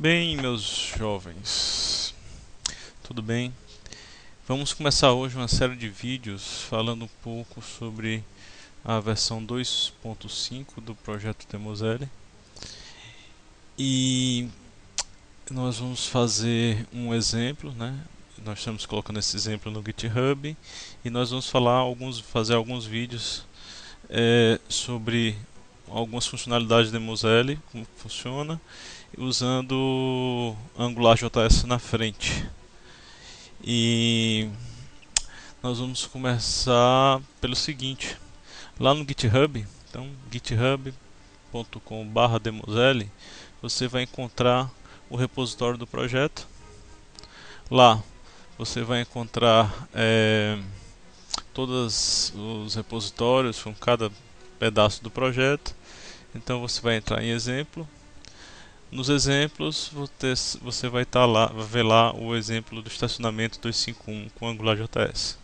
Bem, meus jovens, tudo bem? Vamos começar hoje uma série de vídeos falando um pouco sobre a versão 2.5 do projeto Demosele e nós vamos fazer um exemplo, né? Nós estamos colocando esse exemplo no GitHub e nós vamos falar alguns, fazer alguns vídeos é, sobre algumas funcionalidades de Moselle, como funciona, usando AngularJS na frente. E nós vamos começar pelo seguinte, lá no GitHub, então github.com/demoselle, você vai encontrar o repositório do projeto. Lá você vai encontrar é, todos os repositórios com cada pedaço do projeto. Então você vai entrar em exemplo. Nos exemplos você vai estar tá lá, vai ver lá o exemplo do estacionamento 251 com AngularJS.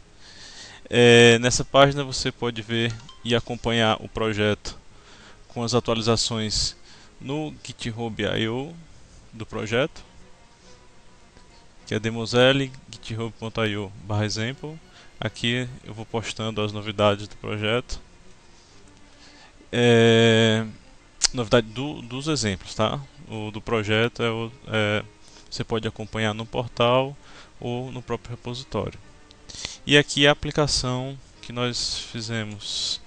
É, nessa página você pode ver e acompanhar o projeto com as atualizações no GitHub.io do projeto, que é demosl github.io example. Aqui eu vou postando as novidades do projeto é, novidade do, dos exemplos, tá? O do projeto é, é, você pode acompanhar no portal ou no próprio repositório. E aqui a aplicação que nós fizemos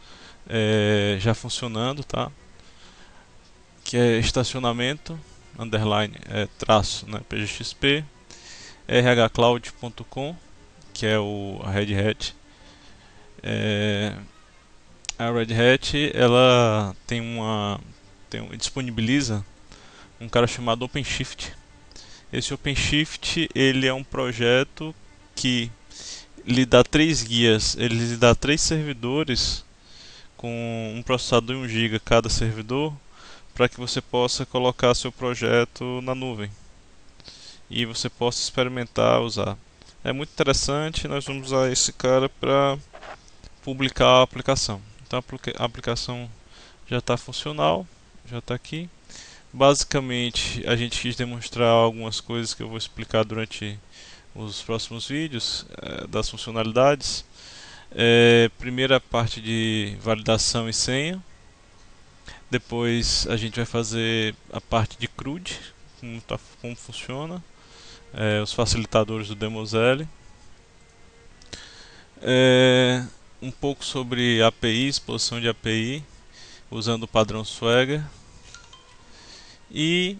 é, já funcionando, tá? Que é estacionamento underline é, traço né, pgxp rhcloud.com que é o a Red Hat é, a Red Hat ela tem uma tem, disponibiliza um cara chamado OpenShift. Esse OpenShift ele é um projeto que lhe dá três guias, ele lhe dá três servidores com um processador e 1 GB cada servidor para que você possa colocar seu projeto na nuvem e você possa experimentar usar. É muito interessante, nós vamos usar esse cara para publicar a aplicação. Então a aplicação já está funcional, já está aqui. Basicamente a gente quis demonstrar algumas coisas que eu vou explicar durante os próximos vídeos é, das funcionalidades. É, primeira parte de validação e senha. Depois a gente vai fazer a parte de CRUD, como, tá, como funciona, é, os facilitadores do Demoselle. É, um pouco sobre API, exposição de API, usando o padrão Swagger. E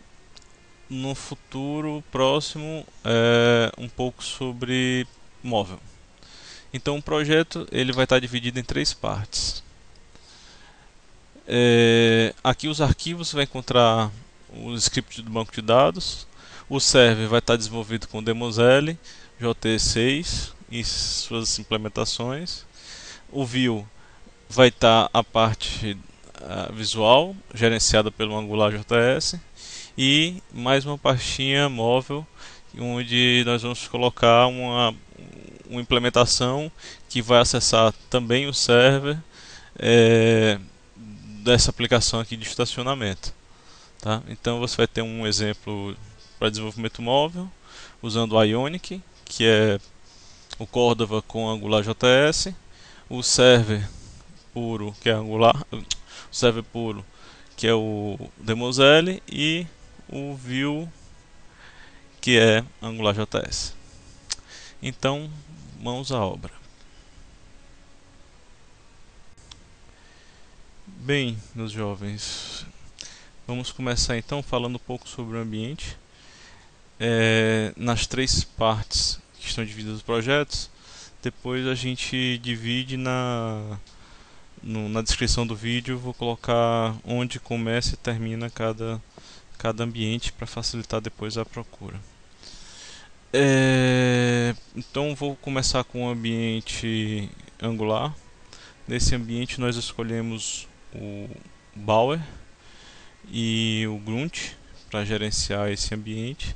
no futuro próximo é, um pouco sobre móvel. Então o projeto ele vai estar dividido em três partes. É, aqui os arquivos vai encontrar os scripts do banco de dados. O server vai estar desenvolvido com Demoselle, JT6 e suas implementações o view vai estar a parte visual, gerenciada pelo AngularJS, e mais uma pastinha móvel, onde nós vamos colocar uma, uma implementação que vai acessar também o server é, dessa aplicação aqui de estacionamento. Tá? Então você vai ter um exemplo para desenvolvimento móvel, usando o Ionic, que é o Cordova com AngularJS, o server puro, que é Angular, server puro, que é o Demoselle e o view que é AngularJS. Então, mãos à obra. Bem, meus jovens, vamos começar então falando um pouco sobre o ambiente. É, nas três partes que estão divididas os projetos, depois a gente divide na no, na descrição do vídeo vou colocar onde começa e termina cada cada ambiente para facilitar depois a procura. É, então vou começar com o ambiente angular. Nesse ambiente nós escolhemos o Bauer e o Grunt para gerenciar esse ambiente.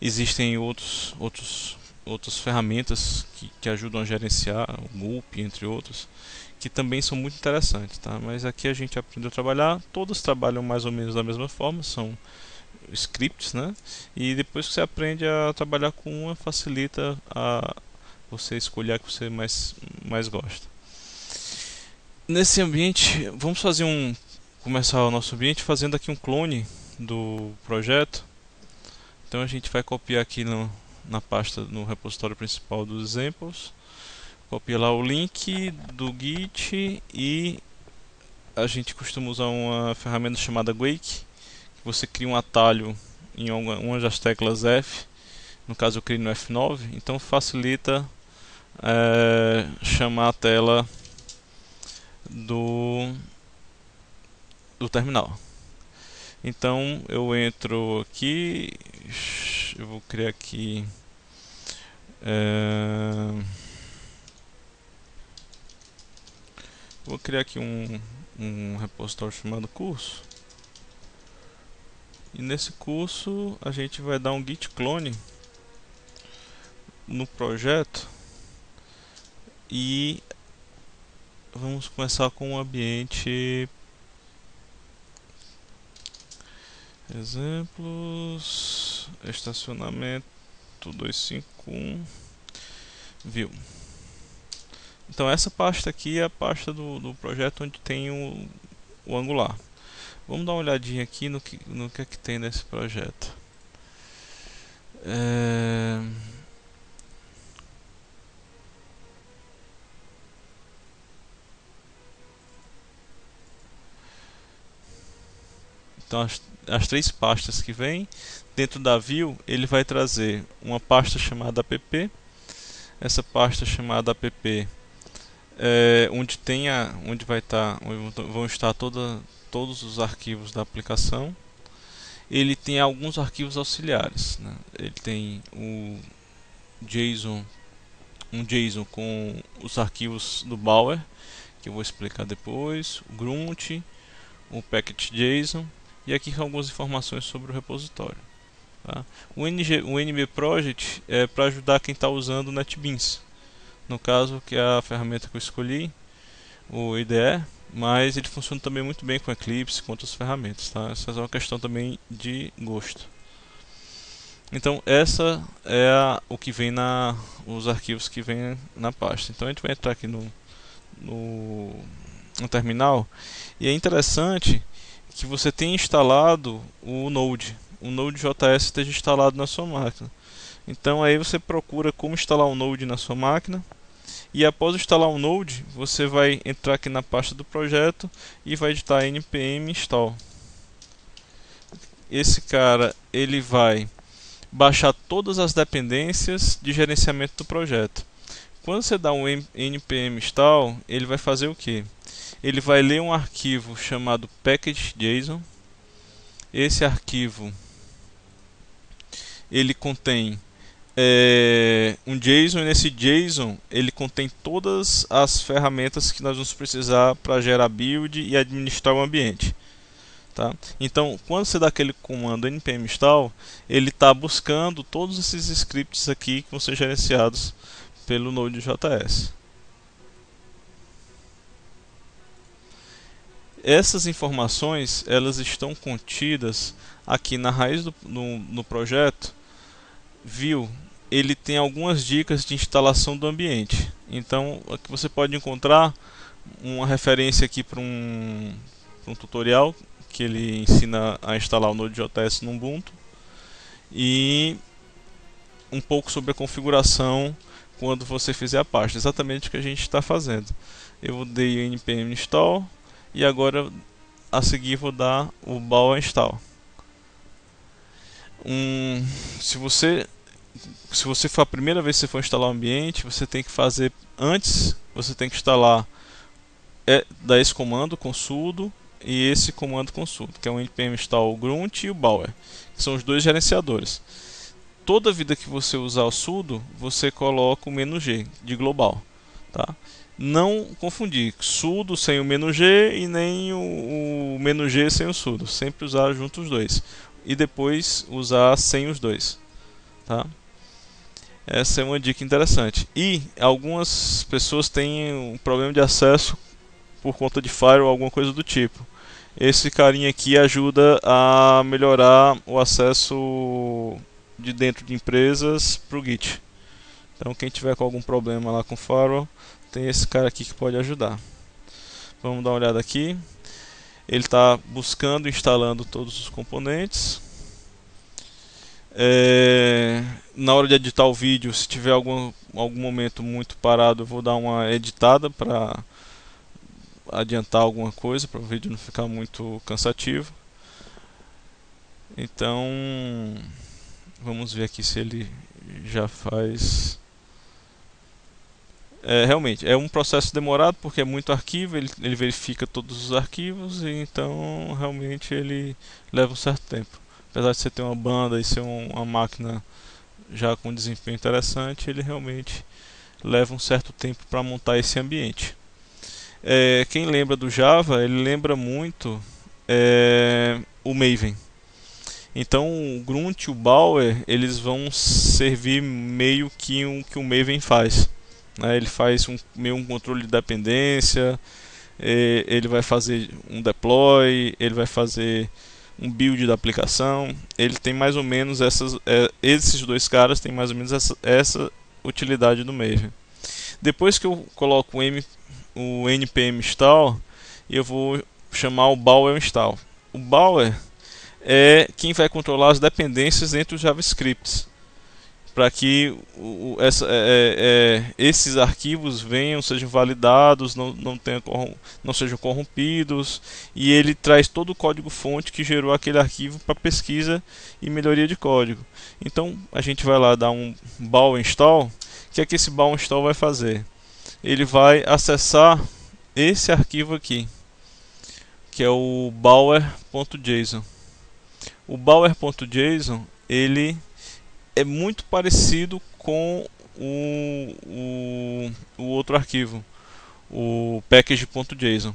Existem outros outros outras ferramentas que, que ajudam a gerenciar, o Gulp, entre outros, que também são muito interessantes, tá? Mas aqui a gente aprendeu a trabalhar, todas trabalham mais ou menos da mesma forma, são scripts, né? E depois que você aprende a trabalhar com uma, facilita a você escolher a que você mais, mais gosta. Nesse ambiente, vamos fazer um começar o nosso ambiente fazendo aqui um clone do projeto. Então a gente vai copiar aqui no, na pasta no repositório principal dos examples. Copia lá o link do Git e a gente costuma usar uma ferramenta chamada Wake, que você cria um atalho em uma, das teclas F, no caso eu criei no F9, então facilita é, chamar a tela do, do terminal. Então eu entro aqui, eu vou criar aqui. É, vou criar aqui um, um repositório chamado curso. E nesse curso a gente vai dar um git clone no projeto e vamos começar com o ambiente exemplos estacionamento 251 view então essa pasta aqui é a pasta do, do projeto onde tem o, o Angular. Vamos dar uma olhadinha aqui no que, no que é que tem nesse projeto. É... Então as, as três pastas que vem dentro da view ele vai trazer uma pasta chamada app. Essa pasta chamada app é, onde tenha, onde vai estar, tá, vão estar toda, todos os arquivos da aplicação. Ele tem alguns arquivos auxiliares. Né? Ele tem o JSON, um JSON com os arquivos do Bower, que eu vou explicar depois, o Grunt, o Package.json e aqui algumas informações sobre o repositório. Tá? O, NG, o NB Project é para ajudar quem está usando o NetBeans no caso que é a ferramenta que eu escolhi, o IDE, mas ele funciona também muito bem com Eclipse, com outras ferramentas, tá? Essa é uma questão também de gosto. Então essa é a, o que vem na os arquivos que vem na pasta. Então a gente vai entrar aqui no, no, no terminal e é interessante que você tenha instalado o Node, o Node.js esteja instalado na sua máquina. Então aí você procura como instalar o Node na sua máquina e após instalar o Node, você vai entrar aqui na pasta do projeto e vai editar npm install. Esse cara, ele vai baixar todas as dependências de gerenciamento do projeto. Quando você dá um npm install, ele vai fazer o que? Ele vai ler um arquivo chamado package.json. Esse arquivo ele contém é, um JSON e nesse JSON ele contém todas as ferramentas que nós vamos precisar para gerar build e administrar o ambiente. Tá? Então, quando você dá aquele comando npm install, ele está buscando todos esses scripts aqui que vão ser gerenciados pelo Node.js. Essas informações elas estão contidas aqui na raiz do no, no projeto view ele tem algumas dicas de instalação do ambiente. Então, aqui você pode encontrar uma referência aqui para um, um, tutorial que ele ensina a instalar o Node.js no Ubuntu e um pouco sobre a configuração quando você fizer a pasta, exatamente o que a gente está fazendo. Eu dei o npm install e agora a seguir vou dar o bal install. Um, se você se você for a primeira vez que você for instalar o ambiente, você tem que fazer antes, você tem que instalar é, dar esse comando com sudo e esse comando com sudo, que é o npm install grunt e o bower, que são os dois gerenciadores. Toda vida que você usar o sudo, você coloca o menu g de global, tá? Não confundir sudo sem o menu g e nem o, o menu g sem o sudo, sempre usar juntos os dois e depois usar sem os dois, tá? Essa é uma dica interessante. E algumas pessoas têm um problema de acesso por conta de firewall ou alguma coisa do tipo. esse carinha aqui ajuda a melhorar o acesso de dentro de empresas para o Git. Então quem tiver com algum problema lá com firewall, tem esse cara aqui que pode ajudar. Vamos dar uma olhada aqui. Ele está buscando, instalando todos os componentes. É, na hora de editar o vídeo, se tiver algum, algum momento muito parado, eu vou dar uma editada para adiantar alguma coisa, para o vídeo não ficar muito cansativo. Então, vamos ver aqui se ele já faz é, realmente, é um processo demorado porque é muito arquivo, ele, ele verifica todos os arquivos e então realmente ele leva um certo tempo. Apesar de você ter uma banda e ser um, uma máquina já com desempenho interessante, ele realmente leva um certo tempo para montar esse ambiente. É, quem lembra do Java, ele lembra muito é, o Maven. Então o Grunt e o Bower eles vão servir meio que o que o Maven faz. Né? Ele faz um, meio um controle de dependência, ele vai fazer um deploy, ele vai fazer um build da aplicação. Ele tem mais ou menos essas, é, esses dois caras têm mais ou menos essa, essa utilidade do Maven. Depois que eu coloco o, M, o npm install, eu vou chamar o Bower install. O Bower é quem vai controlar as dependências entre os JavaScripts para que o, essa, é, é, é, esses arquivos venham, sejam validados, não, não, tenha, não sejam corrompidos, e ele traz todo o código-fonte que gerou aquele arquivo para pesquisa e melhoria de código. Então a gente vai lá dar um bawl install, o que é que esse bawl install vai fazer? Ele vai acessar esse arquivo aqui, que é o bower.json. O bower.json ele é muito parecido com o, o, o outro arquivo, o package.json.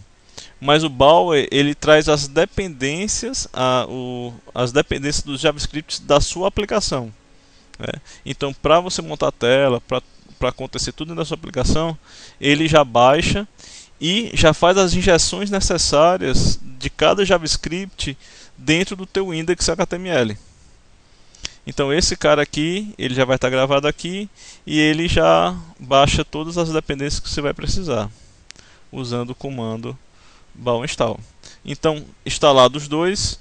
Mas o Bower ele traz as dependências, a, o, as dependências dos JavaScript da sua aplicação. Né? Então, para você montar a tela, para acontecer tudo na sua aplicação, ele já baixa e já faz as injeções necessárias de cada JavaScript dentro do teu index HTML. Então esse cara aqui, ele já vai estar gravado aqui e ele já baixa todas as dependências que você vai precisar usando o comando bawl install. Então, instalados os dois,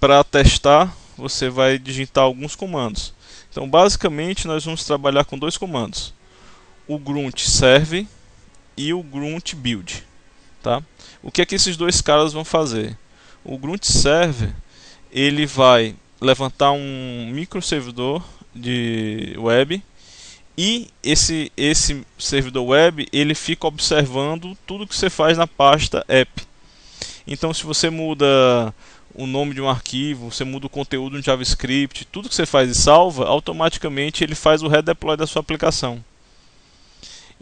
para testar, você vai digitar alguns comandos. Então, basicamente, nós vamos trabalhar com dois comandos: o grunt serve e o grunt build, tá? O que é que esses dois caras vão fazer? O grunt serve, ele vai levantar um microservidor de web e esse esse servidor web ele fica observando tudo que você faz na pasta app. Então se você muda o nome de um arquivo, você muda o conteúdo no JavaScript, tudo que você faz e salva, automaticamente ele faz o redeploy da sua aplicação.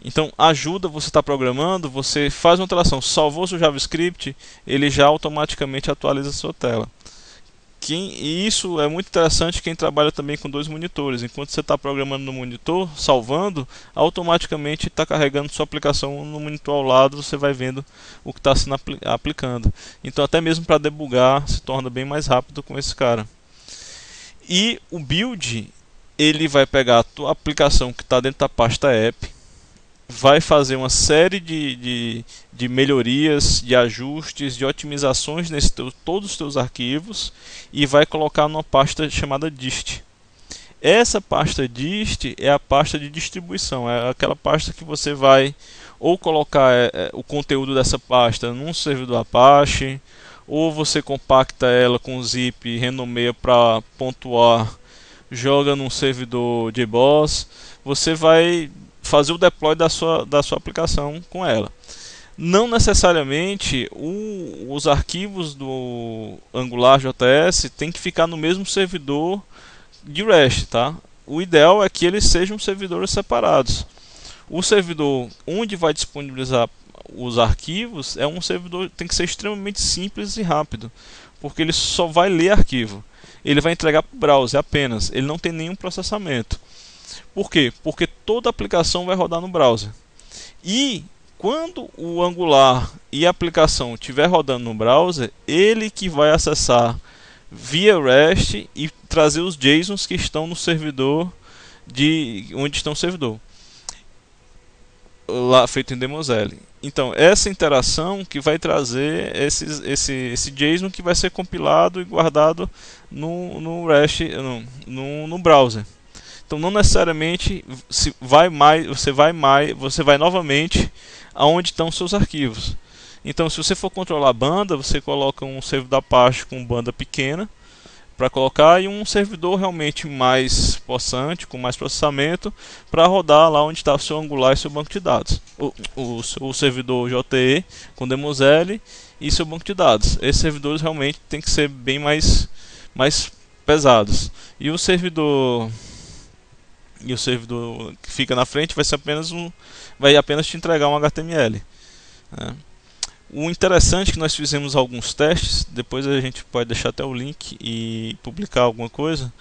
Então ajuda você está programando, você faz uma alteração, salvou seu JavaScript, ele já automaticamente atualiza a sua tela. Quem, e isso é muito interessante quem trabalha também com dois monitores. Enquanto você está programando no monitor, salvando, automaticamente está carregando sua aplicação no monitor ao lado, você vai vendo o que está sendo apl aplicando. Então até mesmo para debugar se torna bem mais rápido com esse cara. E o build, ele vai pegar a tua aplicação que está dentro da pasta app, vai fazer uma série de, de, de melhorias, de ajustes, de otimizações nesse teu, todos os teus arquivos e vai colocar numa pasta chamada dist. Essa pasta dist é a pasta de distribuição, é aquela pasta que você vai ou colocar é, é o conteúdo dessa pasta num servidor Apache, ou você compacta ela com zip, renomeia para pontuar, joga num servidor JBoss. Você vai fazer o deploy da sua, da sua aplicação com ela. Não necessariamente o, os arquivos do Angular JS tem que ficar no mesmo servidor de REST, tá? O ideal é que eles sejam servidores separados. O servidor onde vai disponibilizar os arquivos é um servidor tem que ser extremamente simples e rápido, porque ele só vai ler arquivo. Ele vai entregar para o browser apenas, ele não tem nenhum processamento. Por quê? Porque toda aplicação vai rodar no browser. E quando o Angular e a aplicação estiver rodando no browser, ele que vai acessar via REST e trazer os JSONs que estão no servidor de onde está o servidor lá feito em Demoselle. Então, essa interação que vai trazer esse, esse JSON que vai ser compilado e guardado no, no REST, no, no, no browser. Então, não necessariamente se vai mais, você vai mais, você vai novamente aonde estão seus arquivos. Então, se você for controlar a banda, você coloca um servidor Apache com banda pequena para colocar e um servidor realmente mais possante, com mais processamento, para rodar lá onde está o seu Angular e seu banco de dados. O, o, o servidor JTE com Demoselle e seu banco de dados. Esses servidores realmente têm que ser bem mais, mais pesados. E o servidor e o servidor que fica na frente vai ser apenas um vai apenas te entregar um HTML. Né? O interessante é que nós fizemos alguns testes, depois a gente pode deixar até o link e publicar alguma coisa.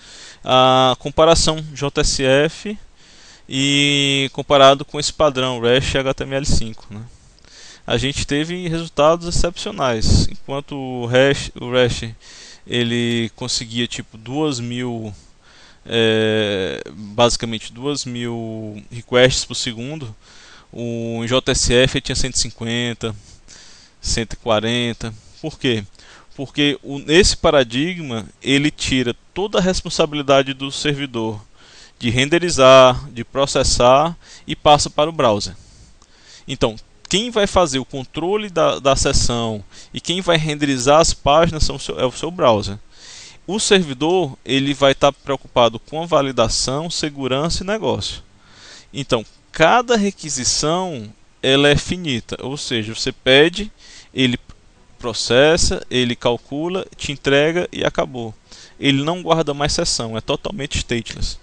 A comparação JSF e comparado com esse padrão REST HTML5. Né? A gente teve resultados excepcionais. Enquanto o REST, o REST ele conseguia tipo 2000 é, basicamente 2000 requests por segundo, o JSF tinha 150 140. Por quê? Porque o, esse paradigma ele tira toda a responsabilidade do servidor de renderizar, de processar e passa para o browser. Então, quem vai fazer o controle da, da sessão e quem vai renderizar as páginas são é o seu browser. O servidor ele vai estar preocupado com a validação, segurança e negócio. Então, cada requisição ela é finita, ou seja, você pede ele processa, ele calcula, te entrega e acabou. Ele não guarda mais sessão, é totalmente stateless.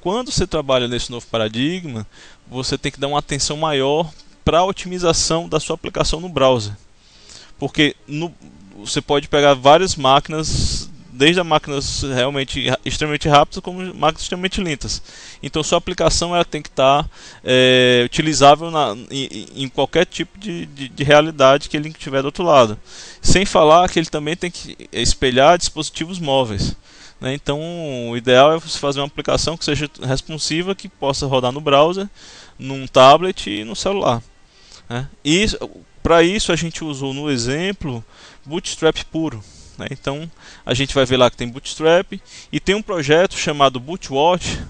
Quando você trabalha nesse novo paradigma, você tem que dar uma atenção maior para a otimização da sua aplicação no browser. Porque no, você pode pegar várias máquinas desde as máquinas realmente extremamente rápidas como máquinas extremamente lentas. Então sua aplicação ela tem que estar tá, é, utilizável na, em, em, qualquer tipo de, de, de, realidade que ele tiver do outro lado. Sem falar que ele também tem que espelhar dispositivos móveis. Né? Então o ideal é você fazer uma aplicação que seja responsiva, que possa rodar no browser, num tablet e no celular. Né? E para isso a gente usou no exemplo Bootstrap puro. Né? Então a gente vai ver lá que tem Bootstrap e tem um projeto chamado Bootwatch.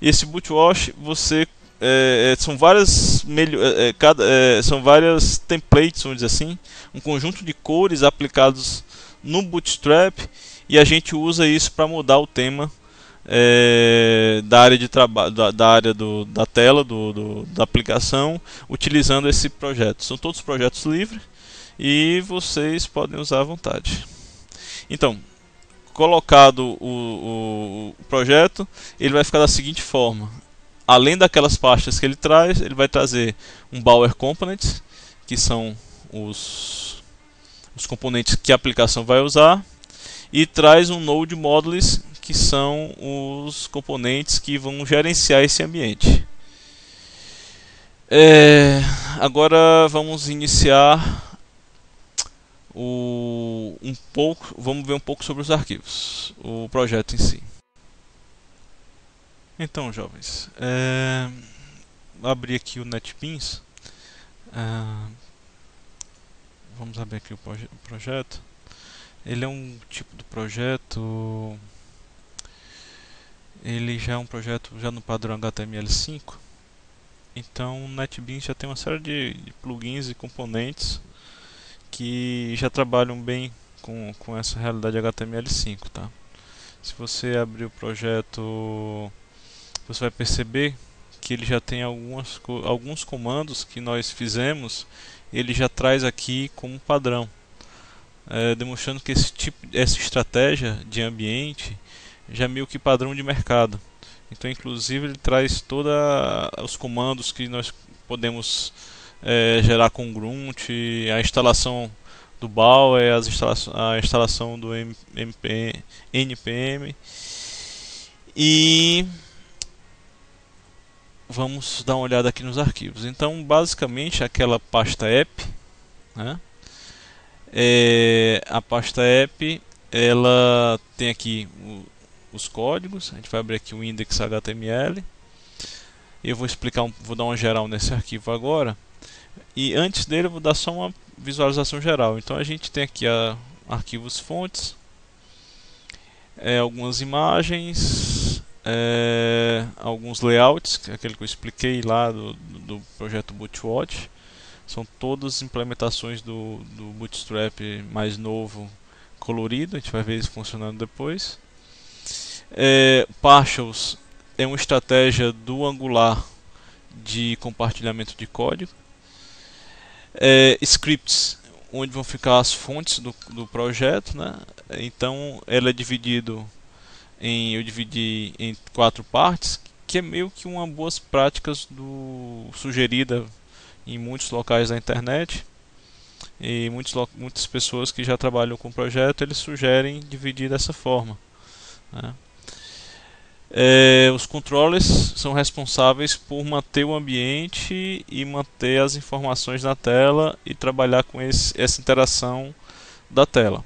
E esse Bootwatch você é, é são várias é, é, cada, é, são várias templates, vamos dizer assim, um conjunto de cores aplicados no Bootstrap e a gente usa isso para mudar o tema é, da área de trabalho da, da, área do, da tela do, do, da aplicação utilizando esse projeto. São todos projetos livres e vocês podem usar à vontade. Então, colocado o, o, projeto, ele vai ficar da seguinte forma: além daquelas pastas que ele traz, ele vai trazer um Bower Components, que são os, os componentes que a aplicação vai usar, e traz um Node Modules, que são os componentes que vão gerenciar esse ambiente. É, agora vamos iniciar o, um pouco, vamos ver um pouco sobre os arquivos, o projeto em si. Então, jovens, é, abrir aqui o NetBeans. É, vamos abrir aqui o, proje o projeto. Ele é um tipo de projeto. Ele já é um projeto já no padrão HTML5. Então, o NetBeans já tem uma série de, de plugins e componentes que já trabalham bem com, com essa realidade HTML5, tá? Se você abrir o projeto, você vai perceber que ele já tem algumas, alguns comandos que nós fizemos, ele já traz aqui como padrão, é, demonstrando que esse tipo, essa estratégia de ambiente já é meio que padrão de mercado. Então, inclusive, ele traz todos os comandos que nós podemos é, gerar com Grunt, a instalação do BAL, é as instalação, a instalação do NPM e vamos dar uma olhada aqui nos arquivos. Então, basicamente, aquela pasta app, né? É, a pasta app, ela tem aqui o, os códigos. A gente vai abrir aqui o index.html. Eu vou explicar, vou dar uma geral nesse arquivo agora. E antes dele, eu vou dar só uma visualização geral. Então, a gente tem aqui a, arquivos fontes, é, algumas imagens, é, alguns layouts, é aquele que eu expliquei lá do, do projeto Bootwatch. São todas implementações do, do Bootstrap mais novo, colorido. A gente vai ver isso funcionando depois. É, partials é uma estratégia do Angular de compartilhamento de código. É, scripts onde vão ficar as fontes do, do projeto, né? Então ela é dividido em eu dividi em quatro partes, que é meio que uma boas práticas do sugerida em muitos locais da internet e muitos, muitas pessoas que já trabalham com o projeto eles sugerem dividir dessa forma. Né? É, os controllers são responsáveis por manter o ambiente e manter as informações na tela e trabalhar com esse, essa interação da tela.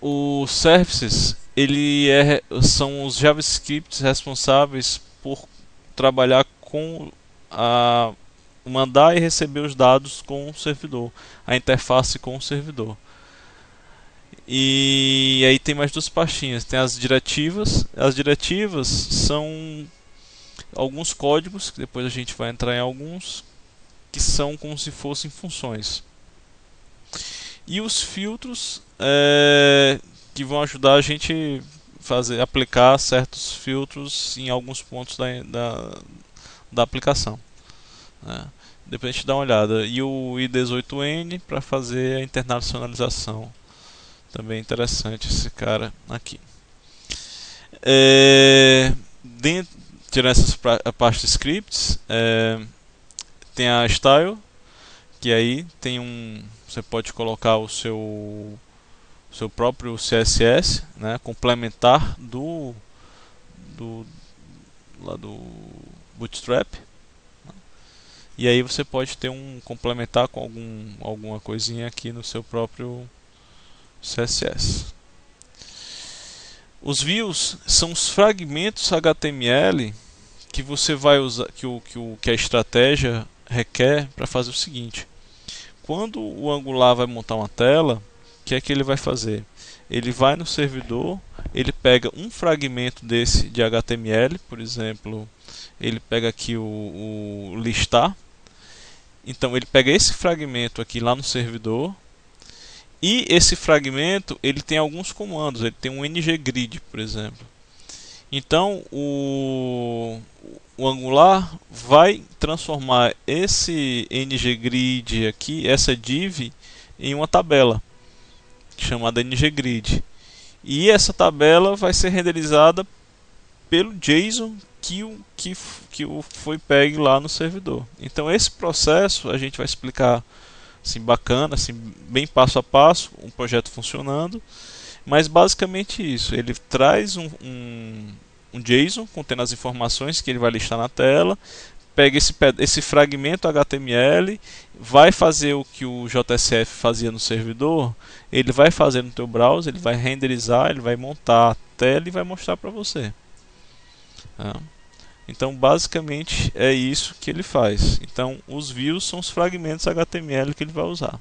Os services ele é, são os JavaScripts responsáveis por trabalhar com a mandar e receber os dados com o servidor, a interface com o servidor. E aí tem mais duas pastinhas. Tem as diretivas. As diretivas são alguns códigos, que depois a gente vai entrar em alguns, que são como se fossem funções. E os filtros é, que vão ajudar a gente fazer aplicar certos filtros em alguns pontos da, da, da aplicação. Né? Depois a gente dá uma olhada. E o I18N para fazer a internacionalização também interessante esse cara aqui. É, dentro, tirando essas a parte de scripts, é, tem a style, que aí tem um, você pode colocar o seu seu próprio CSS, né, complementar do do lá do Bootstrap. E aí você pode ter um complementar com algum alguma coisinha aqui no seu próprio CSS. Os views são os fragmentos HTML que você vai usar, que, o, que, o, que a estratégia requer para fazer o seguinte: quando o Angular vai montar uma tela, o que é que ele vai fazer? Ele vai no servidor, ele pega um fragmento desse de HTML, por exemplo, ele pega aqui o, o listar. Então ele pega esse fragmento aqui lá no servidor, e esse fragmento ele tem alguns comandos, ele tem um ngGrid, por exemplo. Então o, o Angular vai transformar esse ngGrid aqui, essa div, em uma tabela chamada ngGrid. E essa tabela vai ser renderizada pelo JSON que, o, que, que o foi pegue lá no servidor. Então esse processo a gente vai explicar assim bacana, assim bem passo a passo, um projeto funcionando. Mas basicamente isso, ele traz um, um, um JSON contendo as informações que ele vai listar na tela, pega esse, esse fragmento HTML, vai fazer o que o JSF fazia no servidor, ele vai fazer no teu browser, ele vai renderizar, ele vai montar a tela e vai mostrar para você. Tá? Então, basicamente é isso que ele faz. Então, os views são os fragmentos HTML que ele vai usar.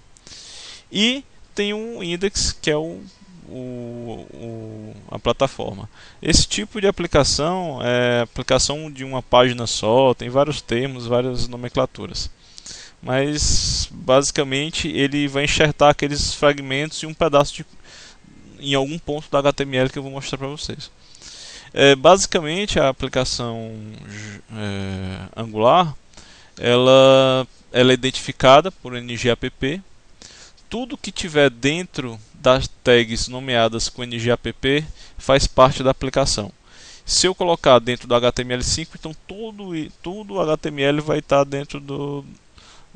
E tem um index que é o, o, o, a plataforma. Esse tipo de aplicação é aplicação de uma página só, tem vários termos, várias nomenclaturas. Mas basicamente ele vai enxertar aqueles fragmentos em um pedaço de em algum ponto da HTML que eu vou mostrar para vocês. É, basicamente, a aplicação é, Angular ela, ela é identificada por ngapp. Tudo que tiver dentro das tags nomeadas com ngapp faz parte da aplicação. Se eu colocar dentro do HTML5, então tudo, tudo o HTML vai estar dentro do,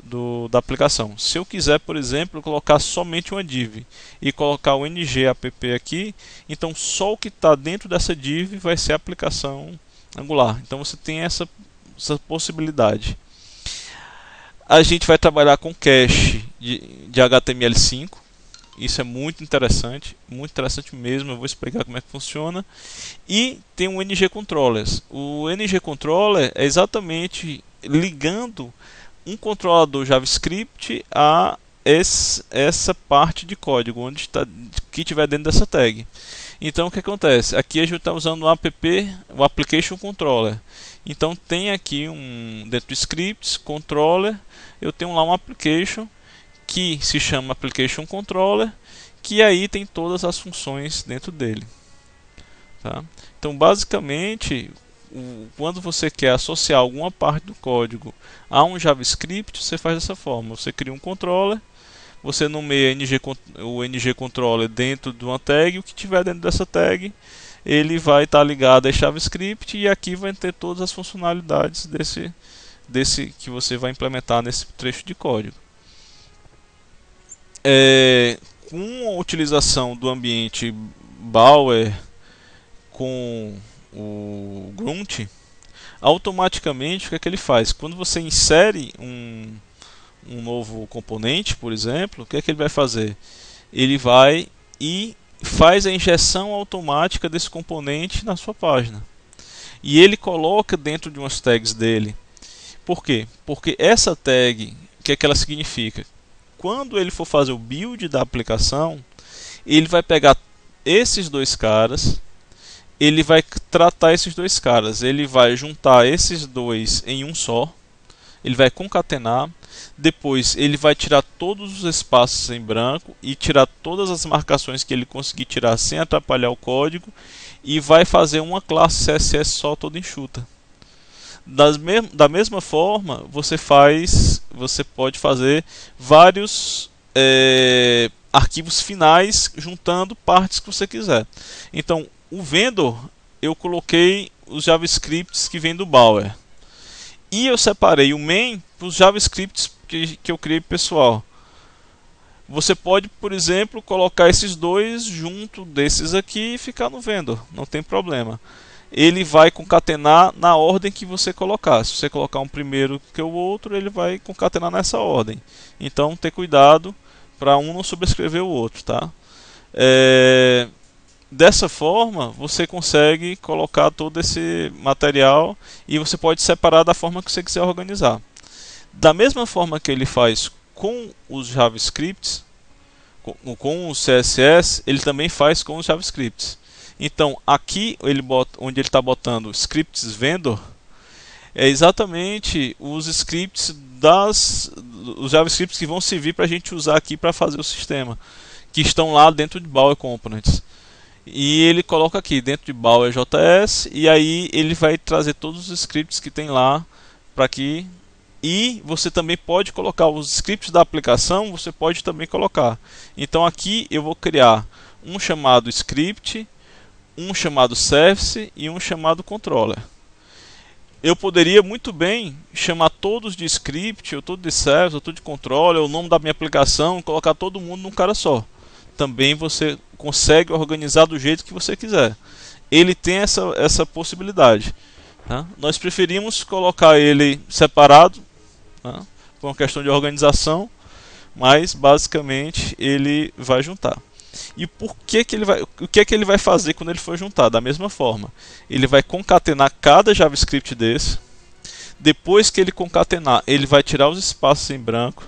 do, da aplicação. Se eu quiser, por exemplo, colocar somente uma div e colocar o ngapp aqui, então só o que está dentro dessa div vai ser a aplicação Angular. Então você tem essa essa possibilidade. A gente vai trabalhar com cache de, de HTML5. Isso é muito interessante, muito interessante mesmo. Eu vou explicar como é que funciona. E tem um NG Controllers. O NG Controller é exatamente ligando um controlador JavaScript a esse, essa parte de código onde está que tiver dentro dessa tag. Então o que acontece? Aqui a gente está usando o app, o application controller. Então tem aqui um dentro do scripts controller, eu tenho lá um application que se chama application controller, que aí tem todas as funções dentro dele. Tá? Então basicamente quando você quer associar alguma parte do código a um JavaScript, você faz dessa forma. Você cria um controller, você nomeia NG, o NG controller dentro de uma tag, o que tiver dentro dessa tag, ele vai estar tá ligado a JavaScript e aqui vai ter todas as funcionalidades desse, desse que você vai implementar nesse trecho de código. É, com a utilização do ambiente Bower com o Grunt, automaticamente o que é que ele faz? Quando você insere um, um novo componente, por exemplo, o que é que ele vai fazer? Ele vai e faz a injeção automática desse componente na sua página. E ele coloca dentro de umas tags dele. Por quê? Porque essa tag, o que é que ela significa? Quando ele for fazer o build da aplicação, ele vai pegar esses dois caras ele vai tratar esses dois caras. Ele vai juntar esses dois em um só. Ele vai concatenar. Depois ele vai tirar todos os espaços em branco e tirar todas as marcações que ele conseguir tirar sem atrapalhar o código e vai fazer uma classe CSS só toda enxuta. Das me da mesma forma, você faz, você pode fazer vários é, arquivos finais juntando partes que você quiser. Então, o vendor eu coloquei os JavaScripts que vem do Bower. E eu separei o main para os JavaScripts que, que eu criei pessoal. Você pode, por exemplo, colocar esses dois junto desses aqui e ficar no vendor, não tem problema. Ele vai concatenar na ordem que você colocar. Se você colocar um primeiro que o outro, ele vai concatenar nessa ordem. Então, ter cuidado para um não sobrescrever o outro, tá? É... Dessa forma, você consegue colocar todo esse material e você pode separar da forma que você quiser organizar. Da mesma forma que ele faz com os JavaScripts, com, com o CSS, ele também faz com os JavaScripts. Então, aqui ele bota, onde ele está botando scripts vendor, é exatamente os scripts das os JavaScripts que vão servir para a gente usar aqui para fazer o sistema, que estão lá dentro de Bower Components. E ele coloca aqui dentro de Bower JS e aí ele vai trazer todos os scripts que tem lá para aqui. E você também pode colocar os scripts da aplicação, você pode também colocar. Então aqui eu vou criar um chamado script, um chamado service e um chamado controller. Eu poderia muito bem chamar todos de script, ou todo de service, ou todo de controller, o nome da minha aplicação, colocar todo mundo num cara só também você consegue organizar do jeito que você quiser. Ele tem essa, essa possibilidade. Tá? Nós preferimos colocar ele separado, tá? por uma questão de organização, mas basicamente ele vai juntar. E por que, que ele vai, o que, que ele vai fazer quando ele for juntar? Da mesma forma, ele vai concatenar cada JavaScript desse. Depois que ele concatenar, ele vai tirar os espaços em branco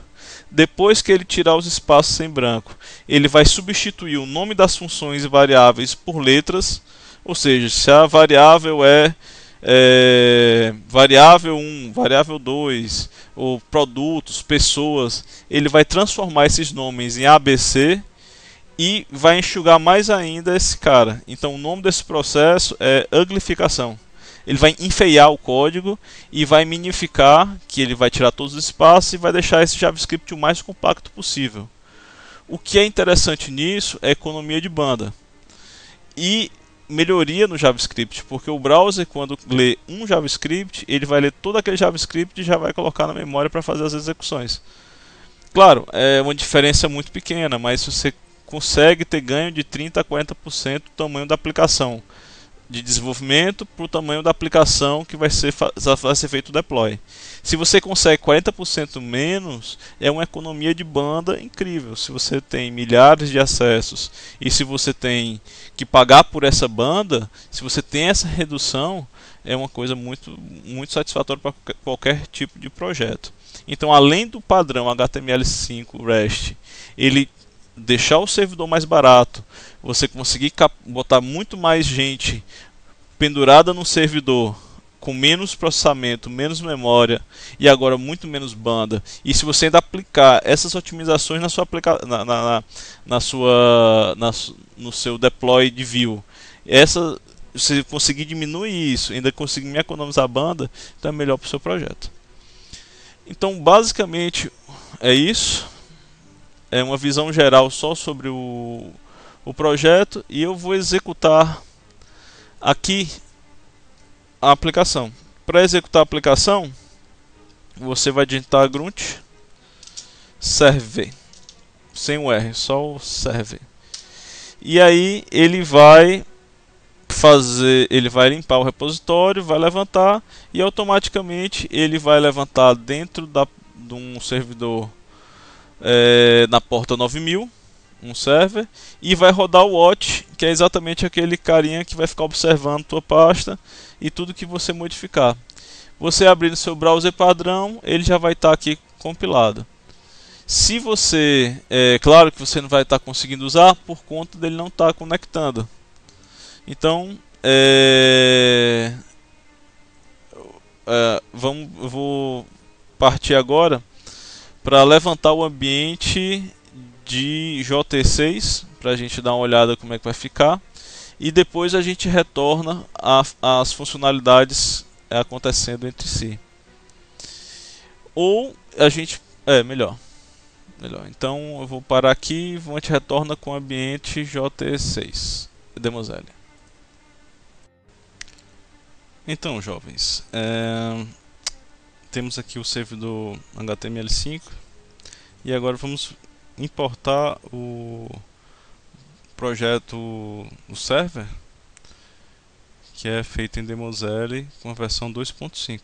depois que ele tirar os espaços em branco, ele vai substituir o nome das funções e variáveis por letras, ou seja, se a variável é, é variável 1, variável 2, ou produtos, pessoas, ele vai transformar esses nomes em ABC e vai enxugar mais ainda esse cara. Então o nome desse processo é uglificação ele vai enfeiar o código e vai minificar, que ele vai tirar todos os espaços e vai deixar esse JavaScript o mais compacto possível. O que é interessante nisso é economia de banda e melhoria no JavaScript, porque o browser quando lê um JavaScript, ele vai ler todo aquele JavaScript e já vai colocar na memória para fazer as execuções. Claro, é uma diferença muito pequena, mas você consegue ter ganho de 30 a 40% do tamanho da aplicação de desenvolvimento para o tamanho da aplicação que vai ser, vai ser feito o deploy. Se você consegue 40% menos, é uma economia de banda incrível. Se você tem milhares de acessos e se você tem que pagar por essa banda, se você tem essa redução, é uma coisa muito, muito satisfatória para qualquer tipo de projeto. Então, além do padrão HTML5 REST, ele deixar o servidor mais barato, você conseguir botar muito mais gente pendurada no servidor com menos processamento, menos memória e agora muito menos banda. E se você ainda aplicar essas otimizações na sua aplica na, na, na sua na, no seu deploy de view, essa se conseguir diminuir isso, ainda conseguir economizar banda, então é melhor para o seu projeto. Então, basicamente é isso. É uma visão geral só sobre o, o projeto e eu vou executar aqui a aplicação. Para executar a aplicação, você vai digitar grunt serve sem o R, só o serve. E aí ele vai fazer, ele vai limpar o repositório, vai levantar e automaticamente ele vai levantar dentro da, de um servidor é, na porta 9000, um server, e vai rodar o watch, que é exatamente aquele carinha que vai ficar observando tua pasta e tudo que você modificar. Você abrindo seu browser padrão, ele já vai estar tá aqui compilado. Se você, é claro que você não vai estar tá conseguindo usar por conta dele não estar tá conectando. Então, é, é, vamos, vou partir agora para levantar o ambiente de JT6 para a gente dar uma olhada como é que vai ficar e depois a gente retorna as funcionalidades acontecendo entre si. Ou a gente é melhor. Melhor. Então eu vou parar aqui e a gente retorna com o ambiente JT6 Demoselle. Então, jovens, é, temos aqui o servidor HTML5 e agora vamos importar o projeto o server que é feito em Demoselle com a versão 2.5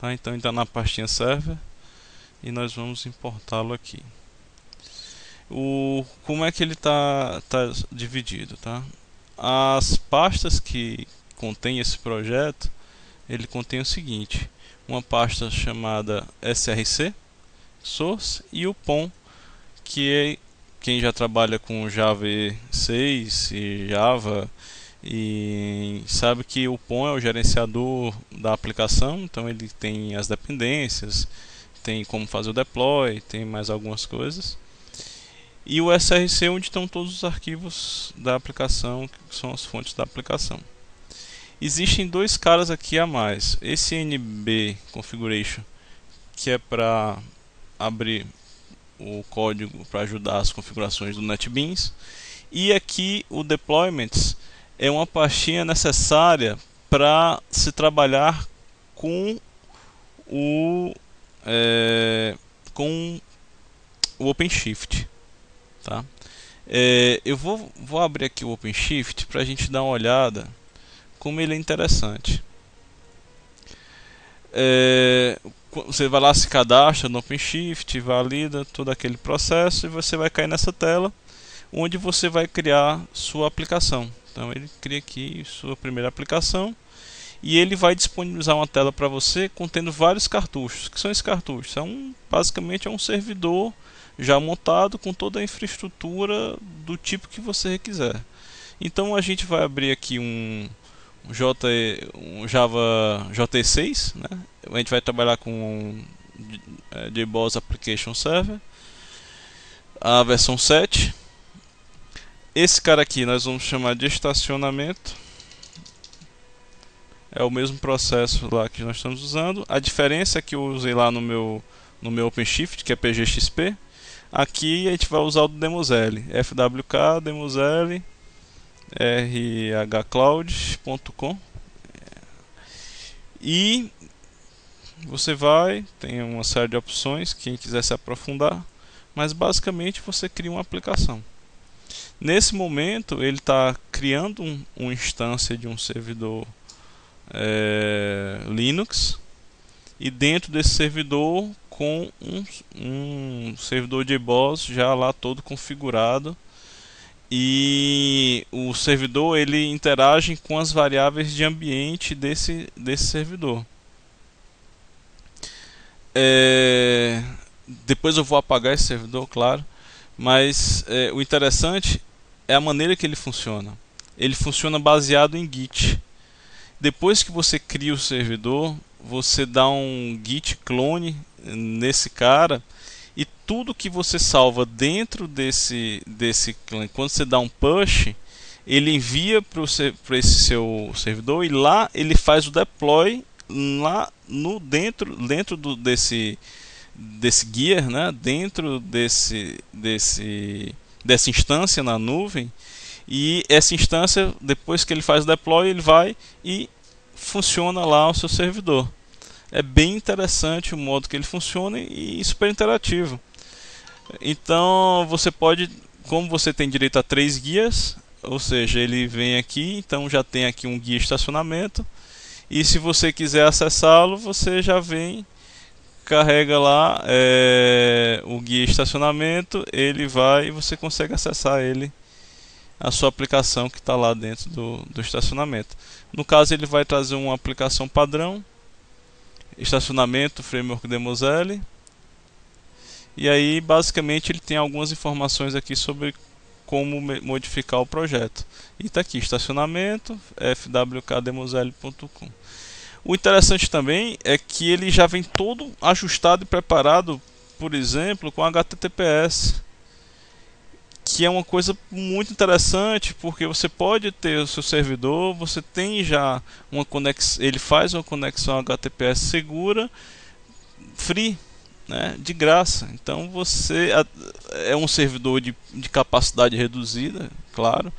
tá? então está na pastinha server e nós vamos importá-lo aqui o, como é que ele está tá dividido tá? as pastas que contém esse projeto ele contém o seguinte uma pasta chamada src source e o pom que é quem já trabalha com Java 6 e Java e sabe que o POM é o gerenciador da aplicação, então ele tem as dependências, tem como fazer o deploy, tem mais algumas coisas. E o SRC onde estão todos os arquivos da aplicação, que são as fontes da aplicação. Existem dois caras aqui a mais. Esse NB configuration, que é para abrir o código para ajudar as configurações do NetBeans. E aqui o deployments é uma pastinha necessária para se trabalhar com o é, com o OpenShift, tá? É, eu vou, vou abrir aqui o OpenShift para a gente dar uma olhada como ele é interessante. É, você vai lá, se cadastra no OpenShift, valida todo aquele processo e você vai cair nessa tela onde você vai criar sua aplicação. Então ele cria aqui sua primeira aplicação e ele vai disponibilizar uma tela para você contendo vários cartuchos. O que são esses cartuchos? É basicamente é um servidor já montado com toda a infraestrutura do tipo que você quiser. Então a gente vai abrir aqui um, J, um Java JT6, né? A gente vai trabalhar com é, JBoss Application Server, a versão 7. Esse cara aqui nós vamos chamar de estacionamento. É o mesmo processo lá que nós estamos usando. A diferença é que eu usei lá no meu no meu OpenShift, que é PGXP. Aqui a gente vai usar o do Demoselle, FWK Demoselle rhcloud.com e você vai, tem uma série de opções, quem quiser se aprofundar, mas basicamente você cria uma aplicação. Nesse momento, ele está criando um, uma instância de um servidor é, Linux e dentro desse servidor com um, um servidor de JBoss já lá todo configurado e o servidor ele interage com as variáveis de ambiente desse, desse servidor. É, depois eu vou apagar esse servidor, claro, mas é, o interessante é a maneira que ele funciona. Ele funciona baseado em Git. Depois que você cria o servidor, você dá um git clone nesse cara e tudo que você salva dentro desse desse clone, quando você dá um push, ele envia para esse seu servidor e lá ele faz o deploy lá no dentro dentro do, desse desse gear, né? Dentro desse desse dessa instância na nuvem e essa instância, depois que ele faz o deploy, ele vai e funciona lá o seu servidor. É bem interessante o modo que ele funciona e super interativo. Então você pode, como você tem direito a três guias, ou seja, ele vem aqui, então já tem aqui um guia estacionamento. E se você quiser acessá-lo, você já vem, carrega lá é, o guia estacionamento, ele vai e você consegue acessar ele a sua aplicação que está lá dentro do, do estacionamento. No caso, ele vai trazer uma aplicação padrão, estacionamento, framework Demoselle. E aí, basicamente, ele tem algumas informações aqui sobre como modificar o projeto. E está aqui, estacionamento, fwkdemoselle.com. O interessante também é que ele já vem todo ajustado e preparado, por exemplo, com HTTPS que é uma coisa muito interessante porque você pode ter o seu servidor, você tem já uma conexão, ele faz uma conexão HTTPS segura, free, né, de graça. Então você é um servidor de, de capacidade reduzida, claro,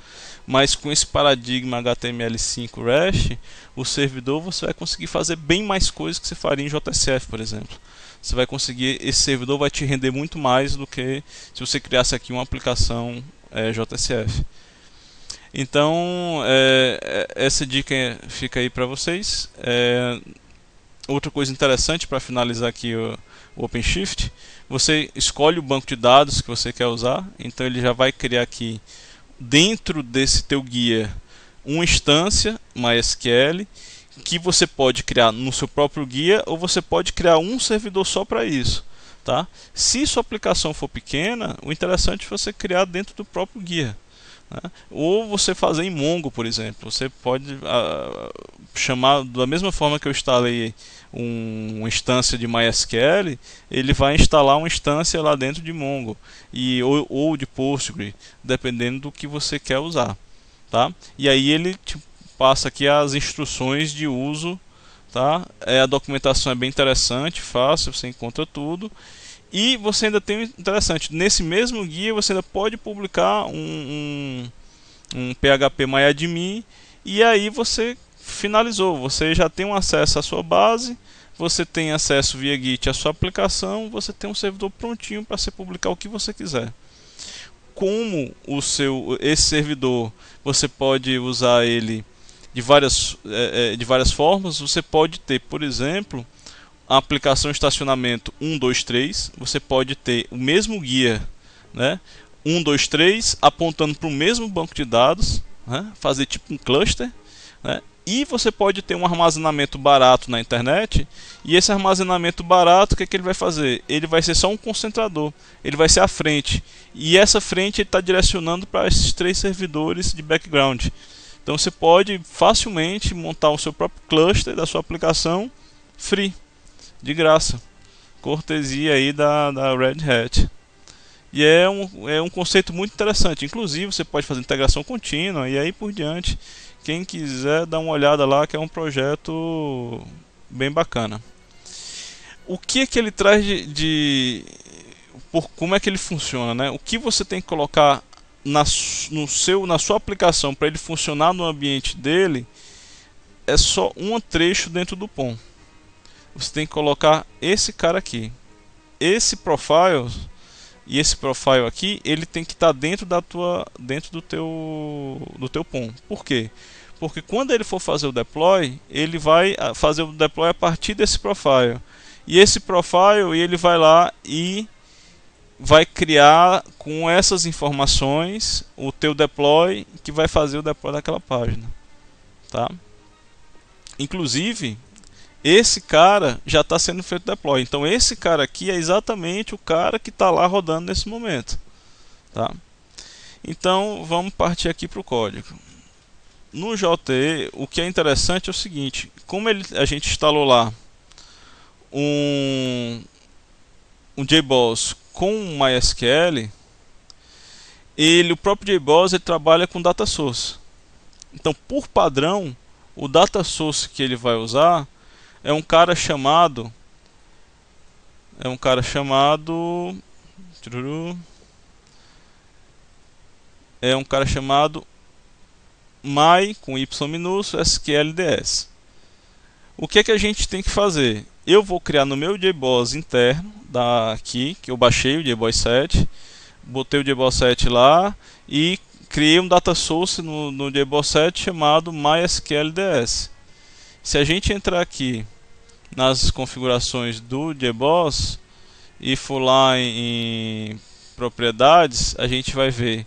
mas com esse paradigma HTML5 REST, o servidor você vai conseguir fazer bem mais coisas que você faria em JSF, por exemplo você vai conseguir, esse servidor vai te render muito mais do que se você criasse aqui uma aplicação é, JSF. Então, é, é essa dica fica aí para vocês. É, outra coisa interessante para finalizar aqui o, o OpenShift, você escolhe o banco de dados que você quer usar, então ele já vai criar aqui dentro desse teu guia uma instância MySQL que você pode criar no seu próprio guia ou você pode criar um servidor só para isso. Tá? Se sua aplicação for pequena, o interessante é você criar dentro do próprio guia. Né? Ou você fazer em Mongo, por exemplo. Você pode uh, chamar, da mesma forma que eu instalei um, uma instância de MySQL, ele vai instalar uma instância lá dentro de Mongo e, ou, ou de Postgre, dependendo do que você quer usar. Tá? E aí ele tipo, passa aqui as instruções de uso, tá? É, a documentação é bem interessante, fácil, você encontra tudo. E você ainda tem interessante, nesse mesmo guia você ainda pode publicar um, um, um PHP MyAdmin e aí você finalizou, você já tem um acesso à sua base, você tem acesso via Git à sua aplicação, você tem um servidor prontinho para você publicar o que você quiser. Como o seu esse servidor você pode usar ele de várias, é, é, de várias formas. Você pode ter, por exemplo, a aplicação estacionamento 1, 2, 3. Você pode ter o mesmo guia, né? 1, 2, 3, apontando para o mesmo banco de dados, né? fazer tipo um cluster. Né? E você pode ter um armazenamento barato na internet. E esse armazenamento barato, o que, é que ele vai fazer? Ele vai ser só um concentrador. Ele vai ser a frente. E essa frente está direcionando para esses três servidores de background. Então você pode facilmente montar o seu próprio cluster da sua aplicação free, de graça. Cortesia aí da, da Red Hat. E é um, é um conceito muito interessante. Inclusive você pode fazer integração contínua e aí por diante. Quem quiser dar uma olhada lá, que é um projeto bem bacana. O que é que ele traz de, de por, como é que ele funciona, né? O que você tem que colocar na, no seu, na sua aplicação para ele funcionar no ambiente dele é só um trecho dentro do POM. Você tem que colocar esse cara aqui. Esse profile e esse profile aqui, ele tem que estar tá dentro da tua dentro do teu do teu POM. Por quê? Porque quando ele for fazer o deploy, ele vai ah, fazer o deploy a partir desse profile. E esse profile, ele vai lá e vai criar com essas informações o teu deploy que vai fazer o deploy daquela página, tá? Inclusive, esse cara já está sendo feito deploy. Então esse cara aqui é exatamente o cara que está lá rodando nesse momento. Tá? Então vamos partir aqui para o código. No JTE, o que é interessante é o seguinte: como ele, a gente instalou lá um, um JBoss com MySQL, ele, o próprio JBoss ele trabalha com data source. Então, por padrão, o data source que ele vai usar é um cara chamado é um cara chamado é um cara chamado my com y minúsculo SQLDS. O que é que a gente tem que fazer? Eu vou criar no meu JBoss interno daqui, que eu baixei o JBoss 7, botei o JBoss 7 lá e criei um data source no, no JBoss 7 chamado MySQLDS. Se a gente entrar aqui nas configurações do JBoss e for lá em, em propriedades, a gente vai ver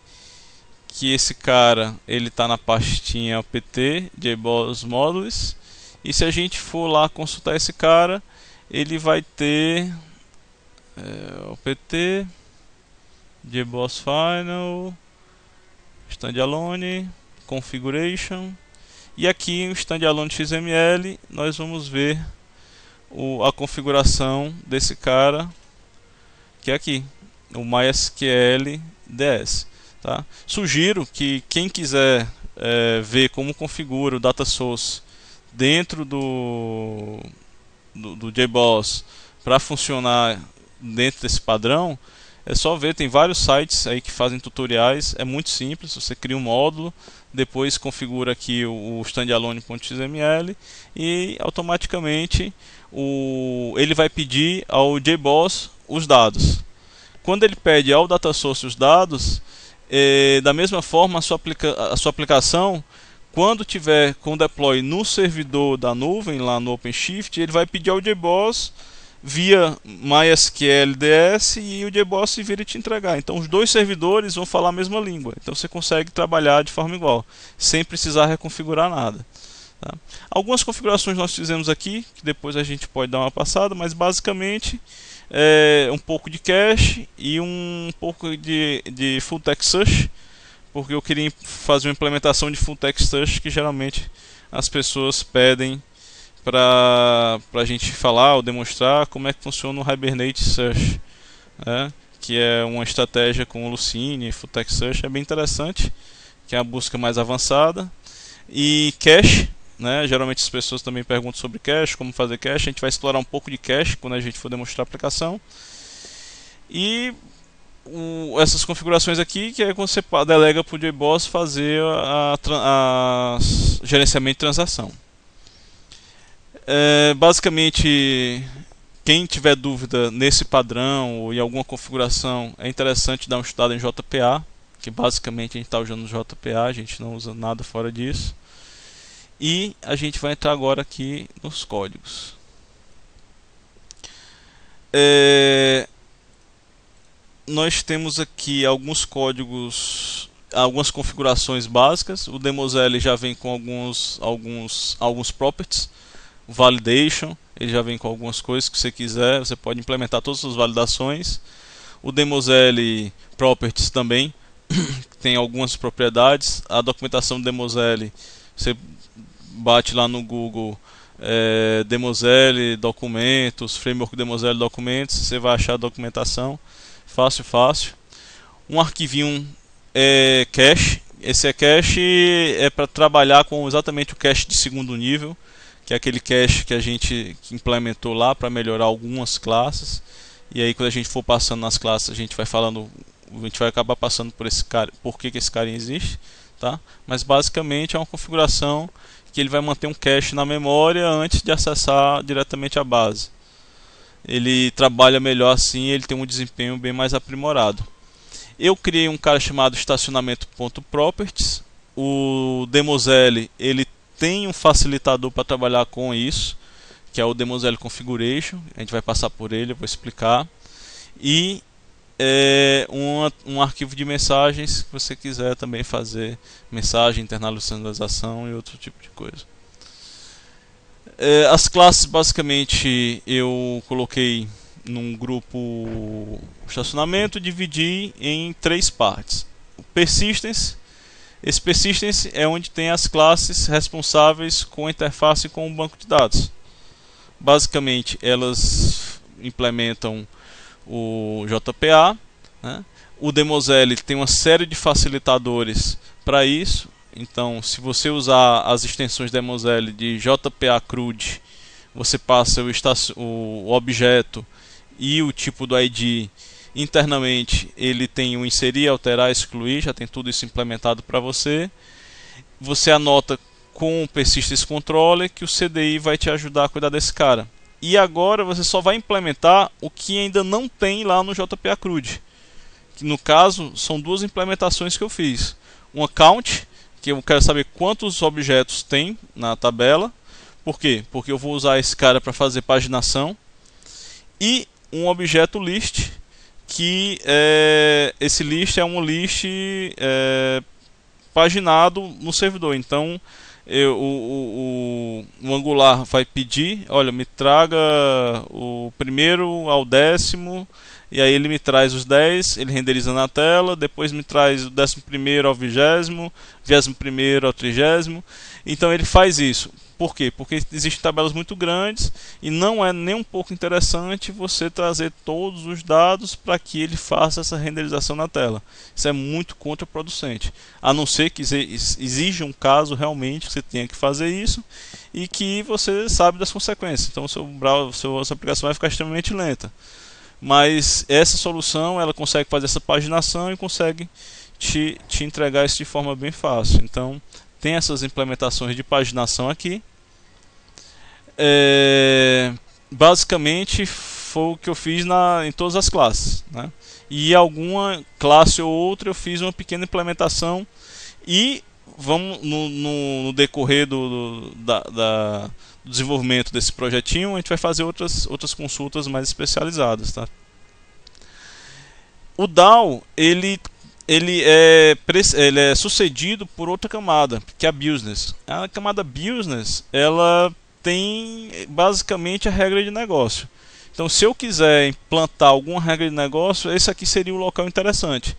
que esse cara ele está na pastinha pt JBoss Modules e se a gente for lá consultar esse cara ele vai ter é, o pt JBoss Final Standalone Configuration e aqui no Standalone XML nós vamos ver o, a configuração desse cara que é aqui, o MySQL DS. Tá? Sugiro que quem quiser é, ver como configura o data source dentro do, do, do JBoss para funcionar dentro desse padrão, é só ver, tem vários sites aí que fazem tutoriais, é muito simples, você cria um módulo, depois configura aqui o, standalone.xml e automaticamente o, ele vai pedir ao JBoss os dados. Quando ele pede ao data source os dados, é, da mesma forma a sua, aplica a sua aplicação, quando tiver com deploy no servidor da nuvem, lá no OpenShift, ele vai pedir ao JBoss via MySQL DS e o JBoss vira te entregar. Então os dois servidores vão falar a mesma língua. Então você consegue trabalhar de forma igual, sem precisar reconfigurar nada. Tá? Algumas configurações nós fizemos aqui, que depois a gente pode dar uma passada, mas basicamente é um pouco de cache e um pouco de, de full text search, porque eu queria fazer uma implementação de full text search que geralmente as pessoas pedem para a gente falar ou demonstrar como é que funciona o Hibernate Search, né? que é uma estratégia com o Lucene Fulltext Search, é bem interessante, que é a busca mais avançada. E cache, né? geralmente as pessoas também perguntam sobre cache, como fazer cache, a gente vai explorar um pouco de cache quando a gente for demonstrar a aplicação. E o, essas configurações aqui, que é quando você delega para o JBoss fazer a gerenciamento de transação. É, basicamente, quem tiver dúvida nesse padrão ou em alguma configuração, é interessante dar um estudado em JPA, que basicamente a gente está usando JPA, a gente não usa nada fora disso. E a gente vai entrar agora aqui nos códigos. É, nós temos aqui alguns códigos, algumas configurações básicas. O Demosel já vem com alguns, alguns, alguns properties validation, ele já vem com algumas coisas que você quiser, você pode implementar todas as validações. O Demosel Properties também tem algumas propriedades. A documentação do Demosel, você bate lá no Google é, documentos, framework Demosel documentos, você vai achar a documentação, fácil, fácil. Um arquivinho é cache, esse é cache é para trabalhar com exatamente o cache de segundo nível que é aquele cache que a gente implementou lá para melhorar algumas classes. E aí quando a gente for passando nas classes, a gente vai falando, a gente vai acabar passando por esse cara, por que, que esse carinha existe, tá? Mas basicamente é uma configuração que ele vai manter um cache na memória antes de acessar diretamente a base. ele trabalha melhor assim, ele tem um desempenho bem mais aprimorado. Eu criei um cara chamado estacionamento.properties. O Demoselle, ele tem um facilitador para trabalhar com isso, que é o Demoselle Configuration. A gente vai passar por ele, eu vou explicar. E é, um, um arquivo de mensagens se você quiser também fazer mensagem, internacionalização e outro tipo de coisa. É, as classes basicamente eu coloquei num grupo estacionamento dividi em três partes. O persistence, esse persistence é onde tem as classes responsáveis com a interface com o banco de dados. Basicamente elas implementam o JPA. Né? O Demoselle tem uma série de facilitadores para isso. Então, se você usar as extensões Demoselle de JPA CRUD, você passa o, o objeto e o tipo do ID internamente. Ele tem o inserir, alterar, excluir, já tem tudo isso implementado para você. Você anota com o Persistence Controller que o CDI vai te ajudar a cuidar desse cara. E agora você só vai implementar o que ainda não tem lá no JPA CRUD. Que no caso são duas implementações que eu fiz. Uma count, que eu quero saber quantos objetos tem na tabela. Por quê? Porque eu vou usar esse cara para fazer paginação. E um objeto list, que é, esse list é um list é, paginado no servidor. Então eu, o, o, o, Angular vai pedir, olha, me traga o primeiro ao décimo, e aí ele me traz os 10, ele renderiza na tela, depois me traz o décimo primeiro ao vigésimo, vigésimo primeiro ao trigésimo, então ele faz isso. Por quê? Porque existem tabelas muito grandes e não é nem um pouco interessante você trazer todos os dados para que ele faça essa renderização na tela. Isso é muito contraproducente. A não ser que exija um caso realmente que você tenha que fazer isso e que você sabe das consequências. Então, seu seu, sua aplicação vai ficar extremamente lenta. Mas essa solução ela consegue fazer essa paginação e consegue te, te entregar isso de forma bem fácil. Então, tem essas implementações de paginação aqui é, basicamente foi o que eu fiz na, em todas as classes. Né? E alguma classe ou outra eu fiz uma pequena implementação e vamos no, no, no decorrer do, do, da, da, do desenvolvimento desse projetinho a gente vai fazer outras, outras consultas mais especializadas. Tá? O DAO ele ele é, ele é sucedido por outra camada, que é a business. A camada business, ela tem basicamente a regra de negócio. Então, se eu quiser implantar alguma regra de negócio, esse aqui seria o local interessante.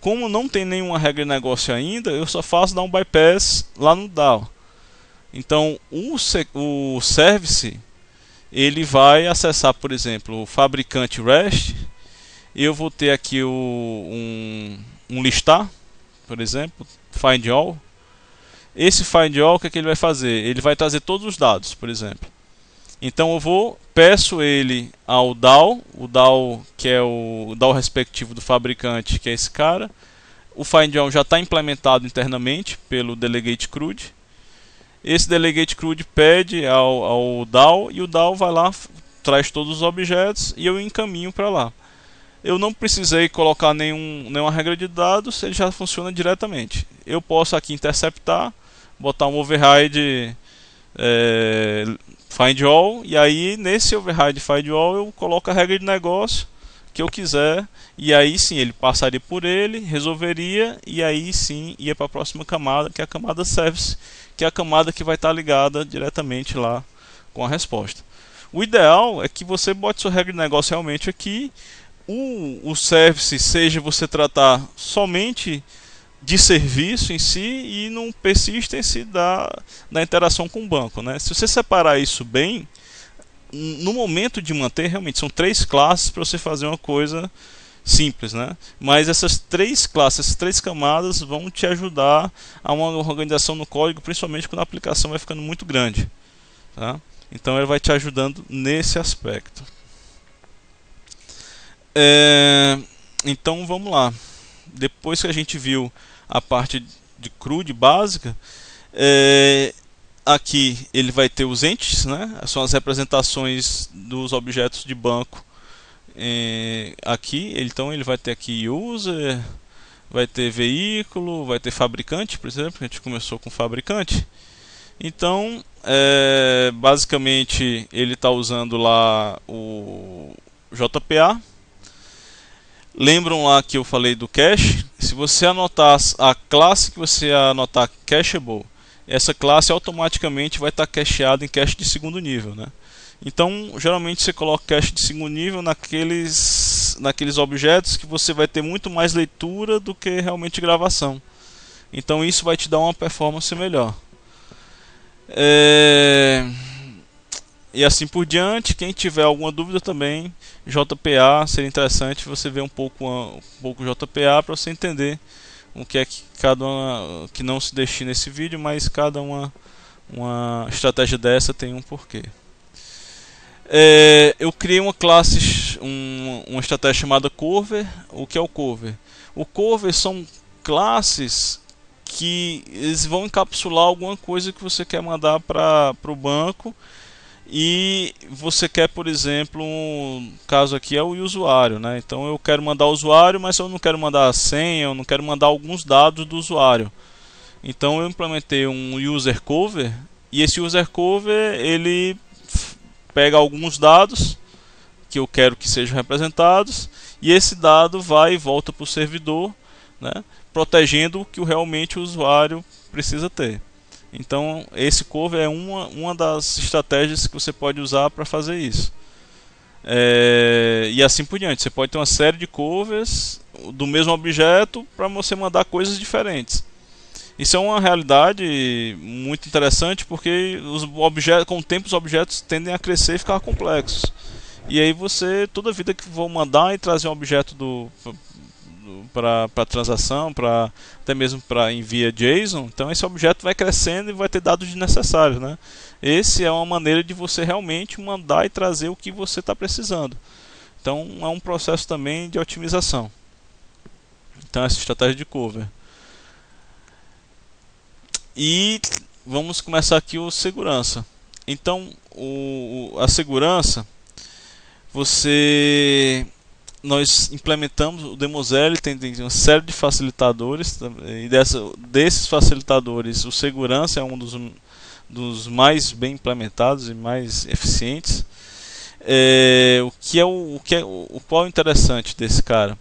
Como não tem nenhuma regra de negócio ainda, eu só faço dar um bypass lá no DAO. Então, o, o service ele vai acessar, por exemplo, o fabricante REST. Eu vou ter aqui o, um, um listar, por exemplo, find all esse find all, o que, é que ele vai fazer? Ele vai trazer todos os dados, por exemplo. Então eu vou, peço ele ao DAO, o DAO que é o, DAO respectivo do fabricante, que é esse cara. O find all já está implementado internamente pelo delegate CRUD. Esse delegate CRUD pede ao, ao DAO e o DAO vai lá, traz todos os objetos e eu encaminho para lá. Eu não precisei colocar nenhum, nenhuma regra de dados, ele já funciona diretamente. Eu posso aqui interceptar botar um override é, find all e aí nesse override find all eu coloco a regra de negócio que eu quiser e aí sim ele passaria por ele, resolveria e aí sim ia para a próxima camada que é a camada service, que é a camada que vai estar ligada diretamente lá com a resposta. O ideal é que você bote sua regra de negócio realmente aqui, o, o service seja você tratar somente de serviço em si e no persistence da, da interação com o banco. Né? Se você separar isso bem, no momento de manter, realmente são três classes para você fazer uma coisa simples, né? Mas essas três classes, essas três camadas vão te ajudar a uma organização no código, principalmente quando a aplicação vai ficando muito grande, tá? Então ele vai te ajudando nesse aspecto. É, então vamos lá. Depois que a gente viu a parte de crude básica, é, aqui ele vai ter os entes, né? São as representações dos objetos de banco é, aqui. Então ele vai ter aqui user, vai ter veículo, vai ter fabricante, por exemplo. A gente começou com fabricante. Então, é, basicamente ele está usando lá o JPA. Lembram lá que eu falei do cache? Se você anotar a classe que você anotar cacheable essa classe automaticamente vai estar cacheada em cache de segundo nível, né? Então, geralmente você coloca cache de segundo nível naqueles, naqueles objetos que você vai ter muito mais leitura do que realmente gravação. Então, isso vai te dar uma performance melhor. É... E assim por diante. Quem tiver alguma dúvida também, JPA seria interessante você ver um pouco, um pouco JPA para você entender o que é que cada uma que não se deixe nesse vídeo, mas cada uma uma estratégia dessa tem um porquê. É, eu criei uma classe, um, uma estratégia chamada cover. O que é o cover? O cover são classes que eles vão encapsular alguma coisa que você quer mandar para o banco e você quer, por exemplo, um caso aqui é o usuário, né? Então eu quero mandar o usuário, mas eu não quero mandar a senha, eu não quero mandar alguns dados do usuário. Então eu implementei um user cover e esse user cover ele pega alguns dados que eu quero que sejam representados e esse dado vai e volta para o servidor, né? Protegendo o que realmente o usuário precisa ter. Então, esse cover é uma, uma das estratégias que você pode usar para fazer isso. É, e assim por diante. Você pode ter uma série de covers do mesmo objeto para você mandar coisas diferentes. Isso é uma realidade muito interessante porque os objetos, com o tempo os objetos tendem a crescer e ficar complexos. E aí você, toda vida que for mandar e trazer um objeto do para transação, para até mesmo para envia JSON, então esse objeto vai crescendo e vai ter dados desnecessários, né? Esse é uma maneira de você realmente mandar e trazer o que você está precisando. Então é um processo também de otimização. Então essa estratégia de cover. E vamos começar aqui o segurança. Então o, a segurança você nós implementamos o Demosel tem, tem uma série de facilitadores e dessa, desses facilitadores o segurança é um dos, dos mais bem implementados e mais eficientes. É, o que é o, o que é o qual é o interessante desse cara?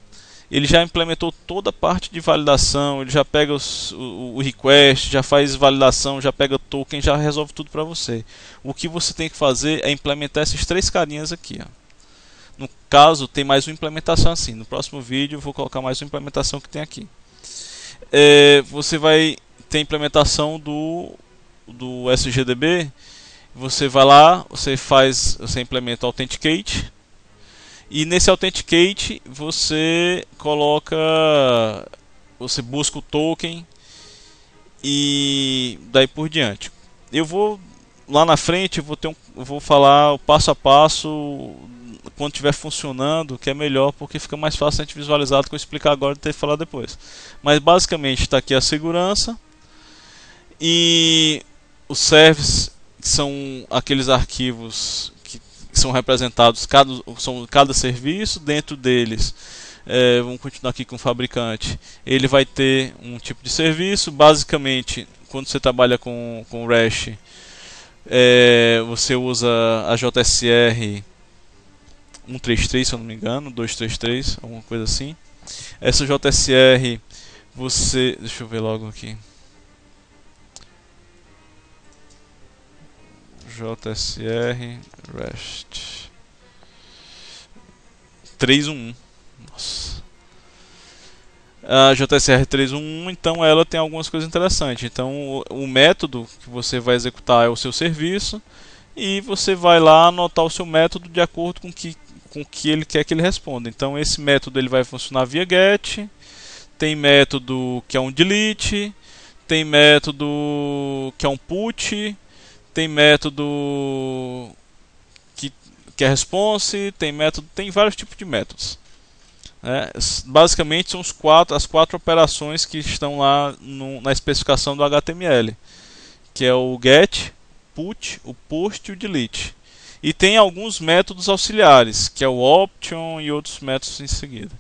Ele já implementou toda a parte de validação ele já pega os, o, o request já faz validação já pega token já resolve tudo para você. O que você tem que fazer é implementar esses três carinhas aqui ó no caso, tem mais uma implementação assim. No próximo vídeo vou colocar mais uma implementação que tem aqui. É, você vai ter implementação do, do SGDB. Você vai lá, você faz, você implementa o Authenticate. E nesse Authenticate você coloca, você busca o token e daí por diante. Eu vou lá na frente, eu vou ter um, eu vou falar o passo a passo quando estiver funcionando, que é melhor porque fica mais fácil a gente visualizar do que eu explicar agora e ter que falar depois. Mas basicamente está aqui a segurança e os services são aqueles arquivos que são representados cada são cada serviço dentro deles. É, vamos continuar aqui com o fabricante. Ele vai ter um tipo de serviço. Basicamente, quando você trabalha com, com REST, é, você usa a JSR 133, se eu não me engano, 233, alguma coisa assim. Essa JSR, você. Deixa eu ver logo aqui. JSR REST 311. Nossa. A JSR 311, então ela tem algumas coisas interessantes. Então o, o método que você vai executar é o seu serviço e você vai lá anotar o seu método de acordo com que com que ele quer que ele responda. Então esse método ele vai funcionar via get, tem método que é um delete, tem método que é um put, tem método que, que é response, tem método, tem vários tipos de métodos. É, basicamente são os quatro, as quatro operações que estão lá no, na especificação do HTML, que é o get, put, o post e o delete. E tem alguns métodos auxiliares, que é o option e outros métodos em seguida.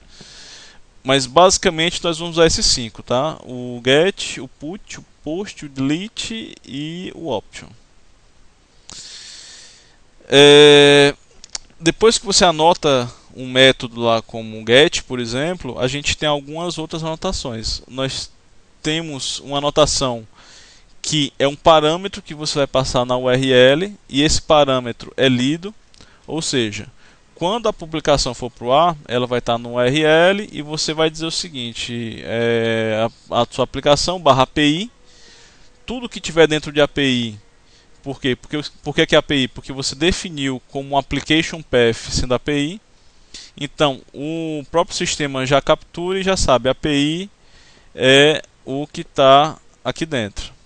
Mas basicamente nós vamos usar esses cinco, tá? O get, o put, o post, o delete e o option. É, depois que você anota um método lá como get, por exemplo, a gente tem algumas outras anotações. Nós temos uma anotação que é um parâmetro que você vai passar na URL e esse parâmetro é lido, ou seja, quando a publicação for para o ar, ela vai estar no URL e você vai dizer o seguinte: é, a, a sua aplicação barra API, tudo que tiver dentro de API. Por quê? Porque, por que, é API? Porque você definiu como um application path sendo API. Então, o próprio sistema já captura e já sabe, API é o que está aqui dentro.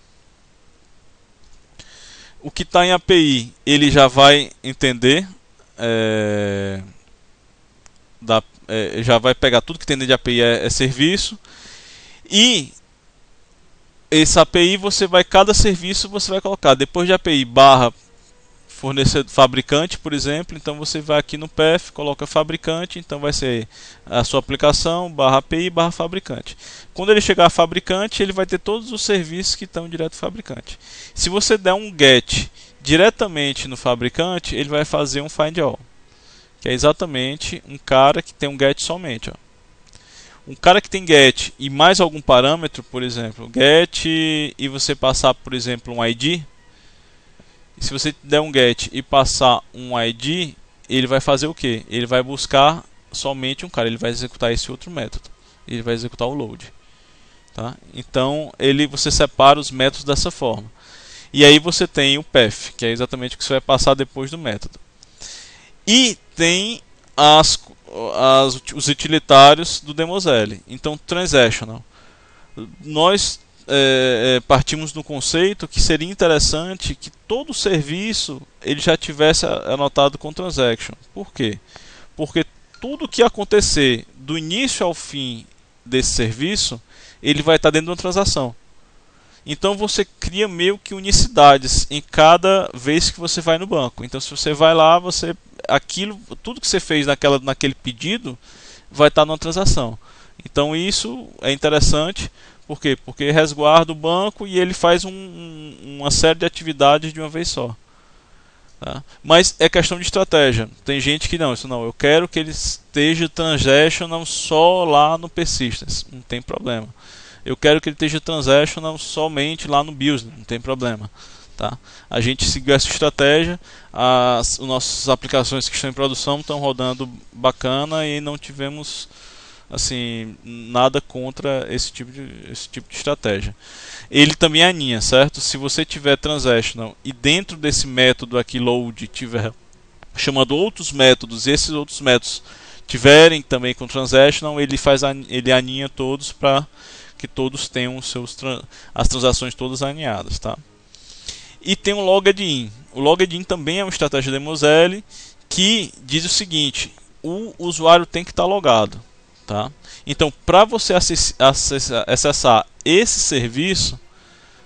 O que está em API, ele já vai entender é, da, é, já vai pegar tudo que tem dentro de API é, é serviço. E esse API você vai cada serviço você vai colocar. Depois de API barra fornecedor fabricante por exemplo então você vai aqui no path coloca fabricante então vai ser a sua aplicação barra API barra fabricante quando ele chegar a fabricante ele vai ter todos os serviços que estão direto fabricante se você der um get diretamente no fabricante, ele vai fazer um find all, que é exatamente um cara que tem um get somente. Ó. Um cara que tem get e mais algum parâmetro, por exemplo, get e você passar, por exemplo, um ID. Se você der um get e passar um ID, ele vai fazer o que? Ele vai buscar somente um cara, ele vai executar esse outro método. Ele vai executar o load. Tá? Então, ele você separa os métodos dessa forma. E aí você tem o path, que é exatamente o que você vai passar depois do método. E tem as, as, os utilitários do Demoselle. Então, transactional. Nós é, é, partimos do conceito que seria interessante que todo serviço ele já tivesse anotado com transaction. Por quê? Porque tudo que acontecer do início ao fim desse serviço, ele vai estar dentro de uma transação. Então você cria meio que unicidades em cada vez que você vai no banco. Então se você vai lá, você aquilo, tudo que você fez naquela, naquele pedido vai estar numa transação. Então isso é interessante, por quê? Porque resguarda o banco e ele faz um, uma série de atividades de uma vez só. Tá? Mas é questão de estratégia. Tem gente que não, isso não, eu quero que ele esteja transactional só lá no persistence, não tem problema eu quero que ele esteja transactional somente lá no BIOS, não tem problema. Tá? A gente seguiu essa estratégia, as, as nossas aplicações que estão em produção estão rodando bacana e não tivemos assim nada contra esse tipo de, esse tipo de estratégia. Ele também aninha, certo? Se você tiver transactional e dentro desse método aqui load tiver chamando outros métodos e esses outros métodos tiverem também com transactional, ele faz ele aninha todos para que todos tenham seus as transações todas alinhadas, tá? E tem o login. O login também é uma estratégia da Moselle que diz o seguinte: o usuário tem que estar logado, tá? Então, para você acessar, esse serviço,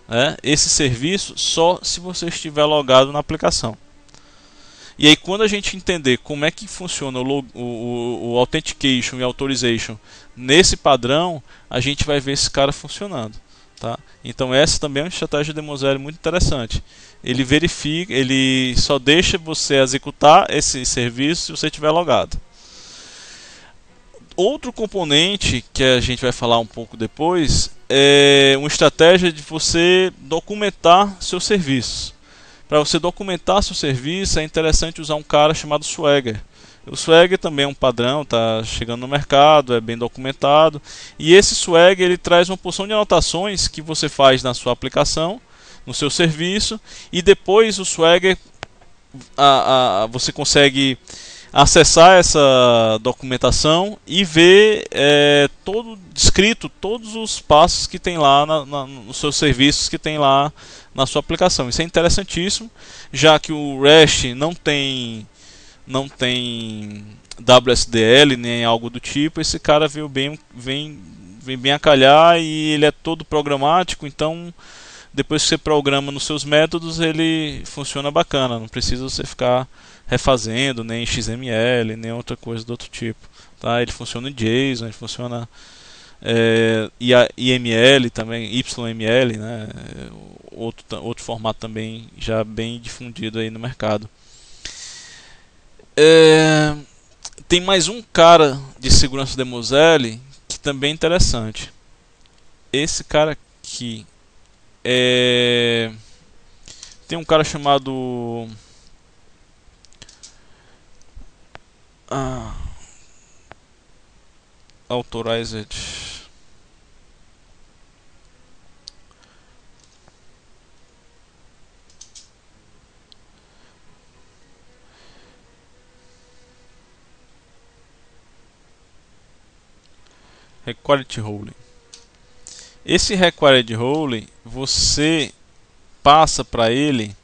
né, esse serviço só se você estiver logado na aplicação. E aí, quando a gente entender como é que funciona o, o, o Authentication e Authorization nesse padrão, a gente vai ver esse cara funcionando. Tá? Então essa também é uma estratégia de Moselle muito interessante. Ele verifica, ele só deixa você executar esse serviço se você estiver logado. Outro componente que a gente vai falar um pouco depois é uma estratégia de você documentar seus serviços. Para você documentar seu serviço, é interessante usar um cara chamado Swagger. O Swagger também é um padrão, está chegando no mercado, é bem documentado. E esse Swagger ele traz uma porção de anotações que você faz na sua aplicação, no seu serviço, e depois o Swagger a, a, você consegue acessar essa documentação e ver é, todo descrito todos os passos que tem lá na, na, nos seus serviços que tem lá na sua aplicação. Isso é interessantíssimo, já que o REST não tem não tem WSDL nem algo do tipo. Esse cara veio bem vem vem bem a calhar e ele é todo programático, então depois que você programa nos seus métodos, ele funciona bacana. Não precisa você ficar refazendo nem XML, nem outra coisa do outro tipo. Tá? Ele funciona em JSON, ele funciona é, IML também, YML, né? outro, outro formato também já bem difundido aí no mercado. É, tem mais um cara de segurança da Moselle que também é interessante. Esse cara aqui é, tem um cara chamado ah, Authorized Required Role. Esse Required Role, você passa para ele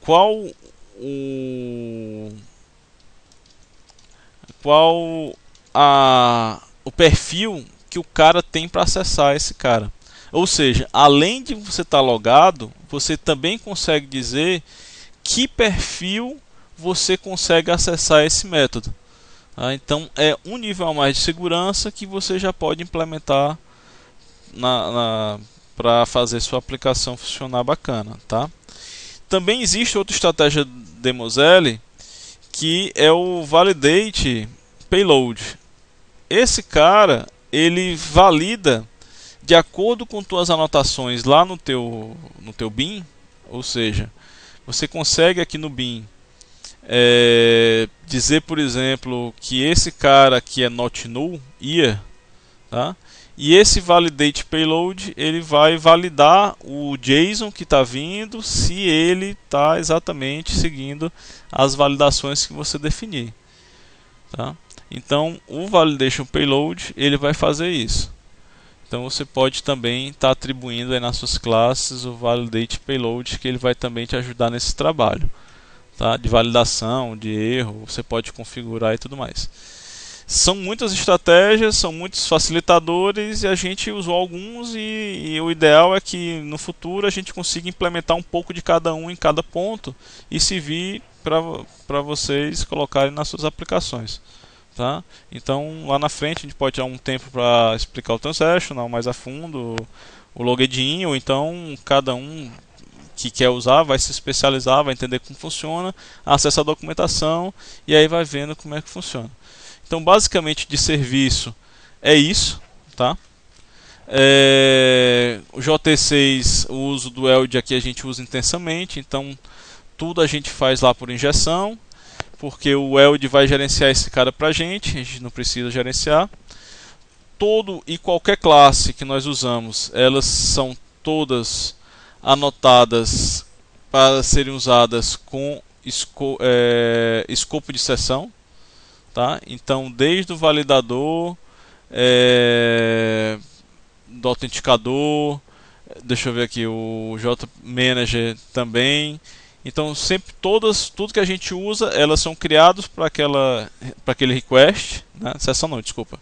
qual o qual a o perfil que o cara tem para acessar esse cara. Ou seja, além de você estar tá logado, você também consegue dizer que perfil você consegue acessar esse método. Ah, então é um nível a mais de segurança que você já pode implementar na, na para fazer sua aplicação funcionar bacana, tá? Também existe outra estratégia de Mozilla que é o validate payload. Esse cara ele valida de acordo com tuas anotações lá no teu no teu bin, ou seja, você consegue aqui no bin é, dizer, por exemplo, que esse cara aqui é not null, ia, tá? E esse validate payload ele vai validar o JSON que está vindo se ele está exatamente seguindo as validações que você definir. Tá? Então o validation payload ele vai fazer isso. Então você pode também estar tá atribuindo nas suas classes o validate payload que ele vai também te ajudar nesse trabalho tá? de validação, de erro, você pode configurar e tudo mais. São muitas estratégias, são muitos facilitadores e a gente usou alguns e, e o ideal é que no futuro a gente consiga implementar um pouco de cada um em cada ponto e se vir para vocês colocarem nas suas aplicações. Tá? Então lá na frente a gente pode ter um tempo para explicar o Transactional mais a fundo, o login, ou então cada um que quer usar, vai se especializar, vai entender como funciona, acessa a documentação e aí vai vendo como é que funciona. Então, basicamente, de serviço é isso, tá? É, o JT6, o uso do ELD aqui a gente usa intensamente, então tudo a gente faz lá por injeção, porque o ELD vai gerenciar esse cara para a gente, a gente não precisa gerenciar. Todo e qualquer classe que nós usamos, elas são todas anotadas para serem usadas com esco é, escopo de sessão. Tá? Então, desde o validador, é, do autenticador, deixa eu ver aqui, o JManager também. Então, sempre todas, tudo que a gente usa, elas são criadas para aquela, para aquele request, né? Sessão não, desculpa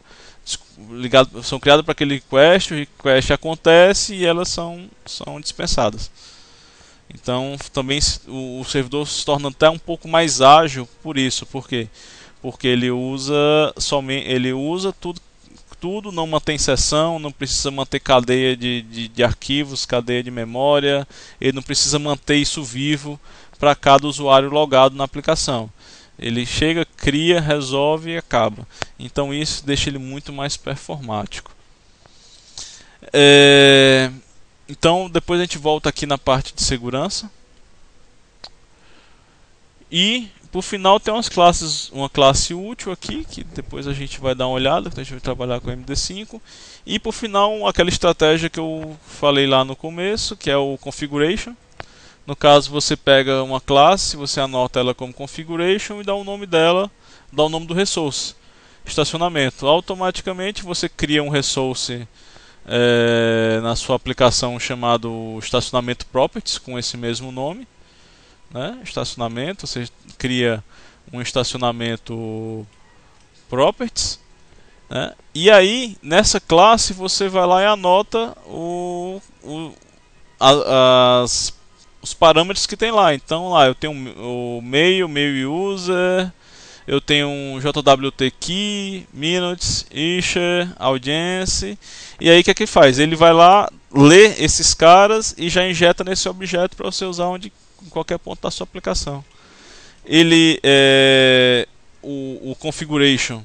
ligado, são criadas para aquele request, o request acontece e elas são, são dispensadas. Então também o, servidor se torna até um pouco mais ágil por isso, por quê? Porque ele usa somente ele usa tudo tudo, não mantém sessão, não precisa manter cadeia de, de, de arquivos, cadeia de memória, ele não precisa manter isso vivo para cada usuário logado na aplicação. Ele chega, cria, resolve e acaba. Então isso deixa ele muito mais performático. É... Então depois a gente volta aqui na parte de segurança. E por final tem umas classes, uma classe útil aqui, que depois a gente vai dar uma olhada, a gente vai trabalhar com MD5. E por final aquela estratégia que eu falei lá no começo, que é o configuration no caso, você pega uma classe, você anota ela como configuration e dá o nome dela, dá o nome do resource. Estacionamento. Automaticamente você cria um resource é, na sua aplicação chamado estacionamento properties com esse mesmo nome. Né? Estacionamento, você cria um estacionamento properties. Né? E aí, nessa classe, você vai lá e anota o, o a, as, os parâmetros que tem lá. Então lá eu tenho o mail, mail user, eu tenho um JWT key, minutes, issuer, audience. E aí o que é que faz? Ele vai lá, lê esses caras e já injeta nesse objeto para você usar onde, em qualquer ponto da sua aplicação. Ele é, o, o configuration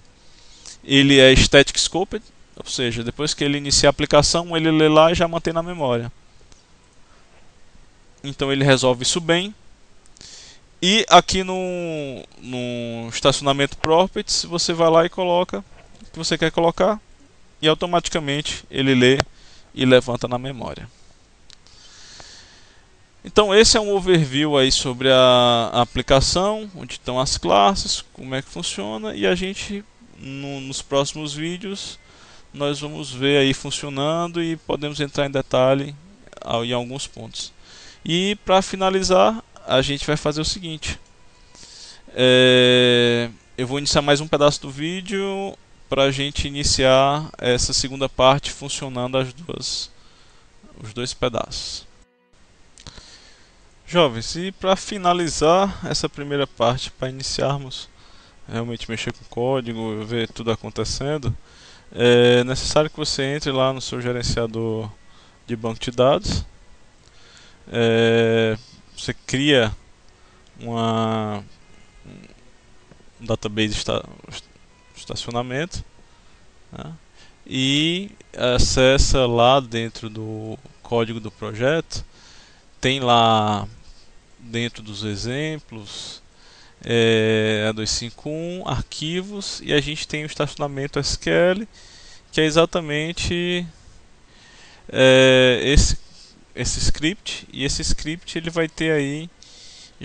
ele é static scoped, ou seja, depois que ele inicia a aplicação, ele lê lá e já mantém na memória. Então ele resolve isso bem. E aqui no, no estacionamento properties, você vai lá e coloca o que você quer colocar e automaticamente ele lê e levanta na memória. Então esse é um overview aí sobre a, aplicação, onde estão as classes, como é que funciona e a gente no, nos próximos vídeos nós vamos ver aí funcionando e podemos entrar em detalhe em alguns pontos. E para finalizar, a gente vai fazer o seguinte: é, eu vou iniciar mais um pedaço do vídeo para a gente iniciar essa segunda parte funcionando as duas, os dois pedaços. Jovens, e para finalizar essa primeira parte, para iniciarmos realmente mexer com código, ver tudo acontecendo, é necessário que você entre lá no seu gerenciador de banco de dados. É, você cria uma um database esta, estacionamento né, e acessa lá dentro do código do projeto tem lá dentro dos exemplos é, a 251 arquivos e a gente tem o estacionamento SQL que é exatamente é, esse esse script e esse script ele vai ter aí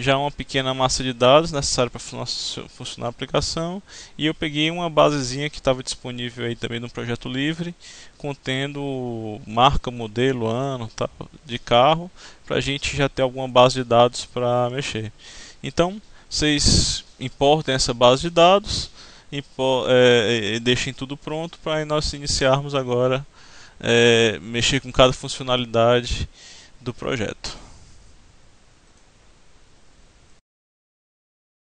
já uma pequena massa de dados necessária para funcionar a aplicação e eu peguei uma basezinha que estava disponível aí também no projeto livre contendo marca, modelo, ano tá, de carro para a gente já ter alguma base de dados para mexer então vocês importem essa base de dados e é, deixem tudo pronto para nós iniciarmos agora é, mexer com cada funcionalidade do projeto.